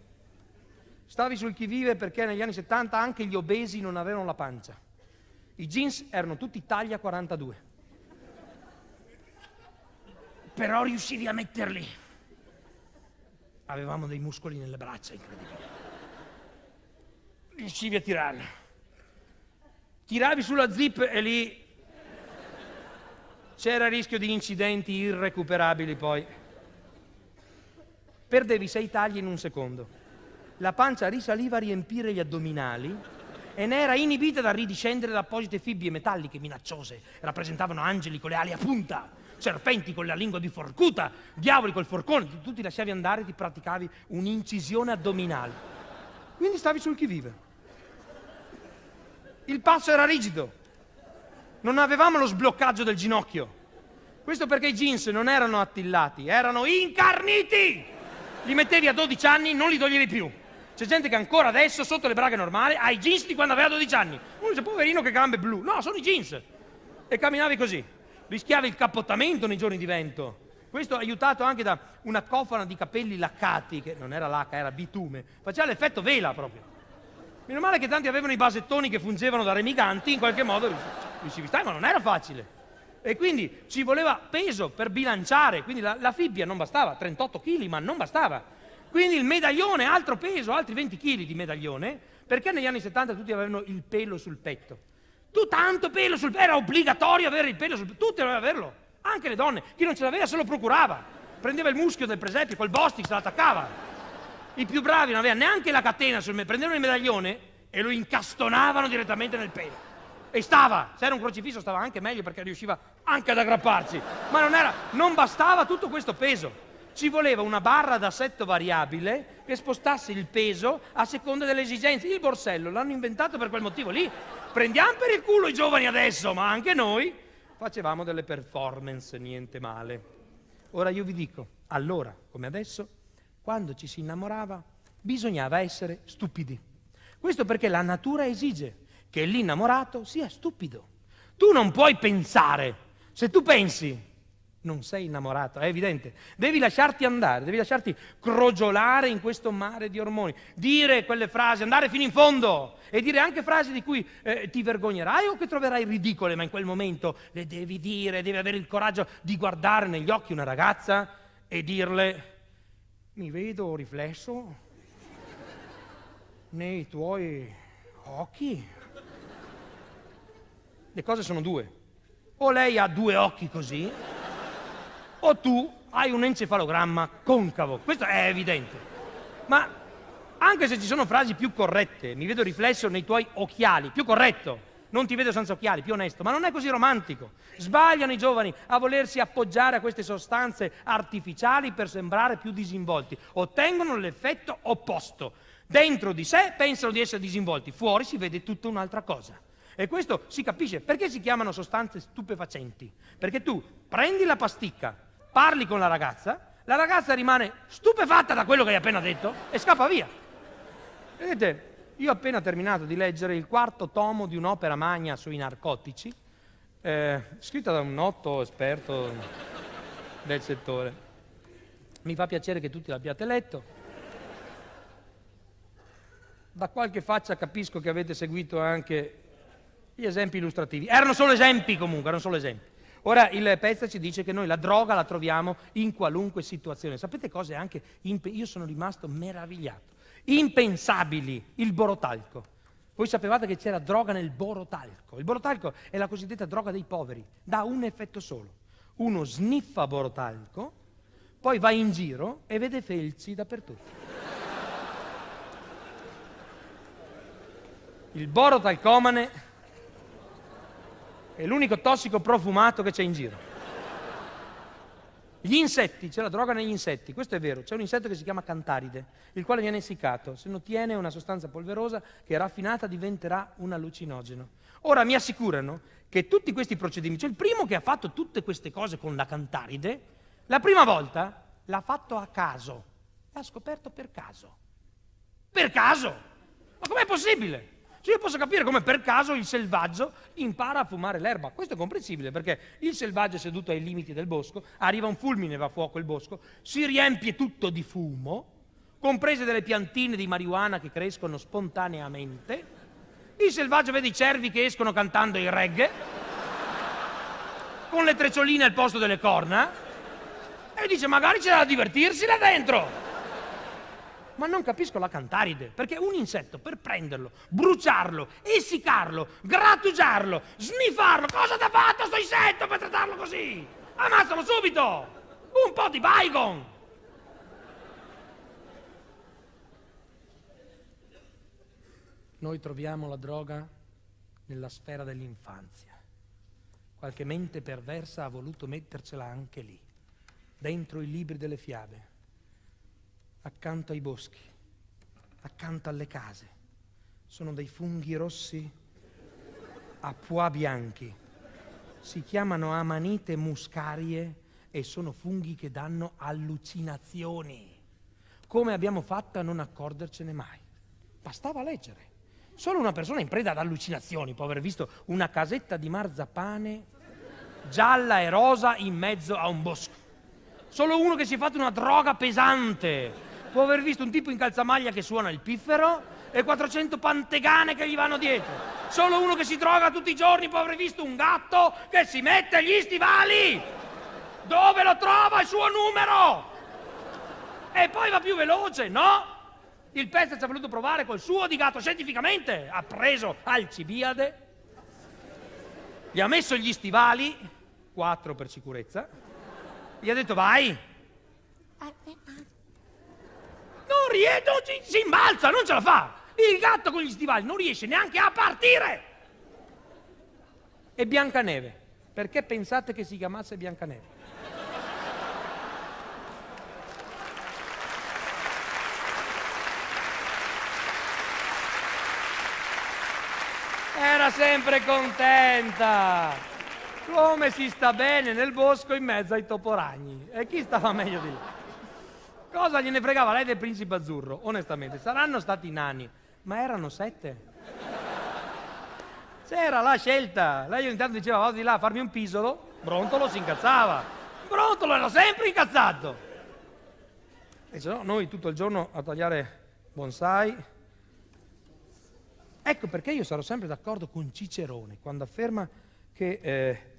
Stavi sul chi vive perché negli anni 70 anche gli obesi non avevano la pancia. I jeans erano tutti taglia 42 però riuscivi a metterli. avevamo dei muscoli nelle braccia, incredibile. Riuscivi a tirarlo. Tiravi sulla zip e lì c'era il rischio di incidenti irrecuperabili poi. Perdevi sei tagli in un secondo. La pancia risaliva a riempire gli addominali e ne era inibita dal ridiscendere da apposite fibbie metalliche minacciose. Rappresentavano angeli con le ali a punta, serpenti con la lingua biforcuta, diavoli col forcone. Tu ti lasciavi andare e ti praticavi un'incisione addominale. Quindi stavi sul chi vive. Il passo era rigido, non avevamo lo sbloccaggio del ginocchio. Questo perché i jeans non erano attillati, erano incarniti. Li mettevi a 12 anni, non li toglievi più. C'è gente che ancora adesso, sotto le braghe normali, ha i jeans di quando aveva 12 anni. Uno dice, poverino, che gambe blu. No, sono i jeans. E camminavi così. Rischiavi il cappottamento nei giorni di vento. Questo aiutato anche da una cofana di capelli laccati, che non era lacca, era bitume. Faceva l'effetto vela proprio. Meno male che tanti avevano i basettoni che fungevano da remiganti, in qualche modo riuscivi stare, ma non era facile. E quindi ci voleva peso per bilanciare, quindi la, la fibbia non bastava, 38 kg, ma non bastava. Quindi il medaglione, altro peso, altri 20 kg di medaglione, perché negli anni 70 tutti avevano il pelo sul petto. Tu tanto pelo sul petto, era obbligatorio avere il pelo sul petto, tutti dovevano averlo, anche le donne, chi non ce l'aveva se lo procurava, prendeva il muschio del presepio, col bostic se l'attaccava i più bravi non avevano neanche la catena sul prendevano il medaglione e lo incastonavano direttamente nel pelo. E stava, se era un crocifisso stava anche meglio perché riusciva anche ad aggrapparsi, ma non, era, non bastava tutto questo peso. Ci voleva una barra d'assetto variabile che spostasse il peso a seconda delle esigenze. Il borsello l'hanno inventato per quel motivo lì. Prendiamo per il culo i giovani adesso, ma anche noi facevamo delle performance, niente male. Ora io vi dico, allora come adesso, quando ci si innamorava bisognava essere stupidi. Questo perché la natura esige che l'innamorato sia stupido. Tu non puoi pensare. Se tu pensi, non sei innamorato, è evidente. Devi lasciarti andare, devi lasciarti crogiolare in questo mare di ormoni. Dire quelle frasi, andare fino in fondo e dire anche frasi di cui eh, ti vergognerai o che troverai ridicole, ma in quel momento le devi dire, devi avere il coraggio di guardare negli occhi una ragazza e dirle mi vedo riflesso nei tuoi occhi. Le cose sono due. O lei ha due occhi così, o tu hai un encefalogramma concavo. Questo è evidente. Ma anche se ci sono frasi più corrette, mi vedo riflesso nei tuoi occhiali, più corretto non ti vedo senza occhiali, più onesto, ma non è così romantico. Sbagliano i giovani a volersi appoggiare a queste sostanze artificiali per sembrare più disinvolti. Ottengono l'effetto opposto. Dentro di sé pensano di essere disinvolti, fuori si vede tutta un'altra cosa. E questo si capisce. Perché si chiamano sostanze stupefacenti? Perché tu prendi la pasticca, parli con la ragazza, la ragazza rimane stupefatta da quello che hai appena detto e scappa via. Vedete, io ho appena terminato di leggere il quarto tomo di un'opera magna sui narcotici, eh, scritta da un noto esperto del settore. Mi fa piacere che tutti l'abbiate letto. Da qualche faccia capisco che avete seguito anche gli esempi illustrativi. Erano solo esempi comunque, erano solo esempi. Ora il Pezza ci dice che noi la droga la troviamo in qualunque situazione. Sapete cose anche... Imp- io sono rimasto meravigliato impensabili, il borotalco. Voi sapevate che c'era droga nel borotalco. Il borotalco è la cosiddetta droga dei poveri, dà un effetto solo. Uno sniffa borotalco, poi va in giro e vede felci dappertutto. Il borotalcomane è l'unico tossico profumato che c'è in giro. Gli insetti, c'è la droga negli insetti, questo è vero, c'è un insetto che si chiama cantaride, il quale viene essiccato, se non tiene una sostanza polverosa che raffinata diventerà un allucinogeno. Ora mi assicurano che tutti questi procedimenti, cioè il primo che ha fatto tutte queste cose con la cantaride, la prima volta l'ha fatto a caso, l'ha scoperto per caso. Per caso? Ma com'è possibile? Cioè io posso capire come per caso il selvaggio impara a fumare l'erba. Questo è comprensibile perché il selvaggio è seduto ai limiti del bosco, arriva un fulmine, va a fuoco il bosco, si riempie tutto di fumo, comprese delle piantine di marijuana che crescono spontaneamente. Il selvaggio vede i cervi che escono cantando il reggae, con le treccioline al posto delle corna, e dice magari c'è da divertirsi là dentro. Ma non capisco la cantaride, perché un insetto per prenderlo, bruciarlo, essiccarlo, grattugiarlo, sniffarlo, cosa ti ha fatto sto insetto per trattarlo così? Ammazzalo subito! Un po' di bygone! Noi troviamo la droga nella sfera dell'infanzia. Qualche mente perversa ha voluto mettercela anche lì, dentro i libri delle fiabe, accanto ai boschi, accanto alle case. Sono dei funghi rossi a pois bianchi. Si chiamano amanite muscarie e sono funghi che danno allucinazioni. Come abbiamo fatto a non accorgercene mai? Bastava leggere. Solo una persona in preda ad allucinazioni può aver visto una casetta di marzapane gialla e rosa in mezzo a un bosco. Solo uno che si è fatto una droga pesante può aver visto un tipo in calzamaglia che suona il piffero e 400 pantegane che gli vanno dietro. Solo uno che si droga tutti i giorni può aver visto un gatto che si mette gli stivali. Dove lo trova il suo numero? E poi va più veloce, no? Il pezzo ci ha voluto provare col suo di gatto scientificamente. Ha preso Alcibiade, gli ha messo gli stivali, quattro per sicurezza, gli ha detto vai. Non riesce, non si imbalza, non ce la fa. Il gatto con gli stivali non riesce neanche a partire. E Biancaneve, perché pensate che si chiamasse Biancaneve? Era sempre contenta. Come si sta bene nel bosco in mezzo ai toporagni. E chi stava meglio di lei? Cosa gliene fregava lei del principe azzurro? Onestamente, saranno stati nani, ma erano sette. C'era la scelta. Lei ogni tanto diceva vado di là a farmi un pisolo, Brontolo si incazzava. Brontolo era sempre incazzato. E se no, noi tutto il giorno a tagliare bonsai, Ecco perché io sarò sempre d'accordo con Cicerone quando afferma che... Eh,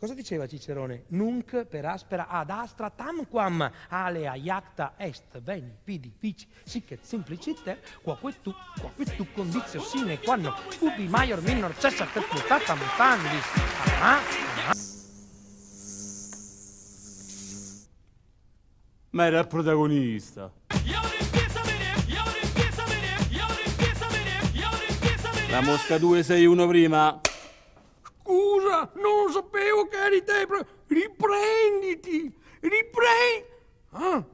cosa diceva Cicerone? Nunc per aspera ad astra tamquam alea iacta est veni vidi vici sic et simpliciter quaque tu, quaque tu condizio sine quando ubi maior minor cessat et mutata mutandis. Ah, ah. Ma era il protagonista. La mosca 2 sei uno prima. Scusa, non sapevo che eri te. Riprenditi, riprendi. Ah,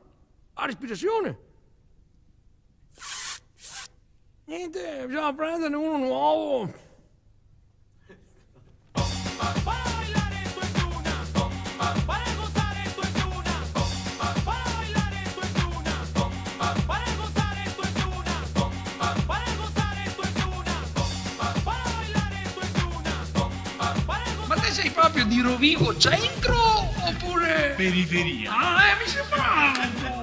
a respirazione. Niente, bisogna prenderne uno nuovo. Di Rovigo centro oppure... Periferia. Ah, eh, mi po'.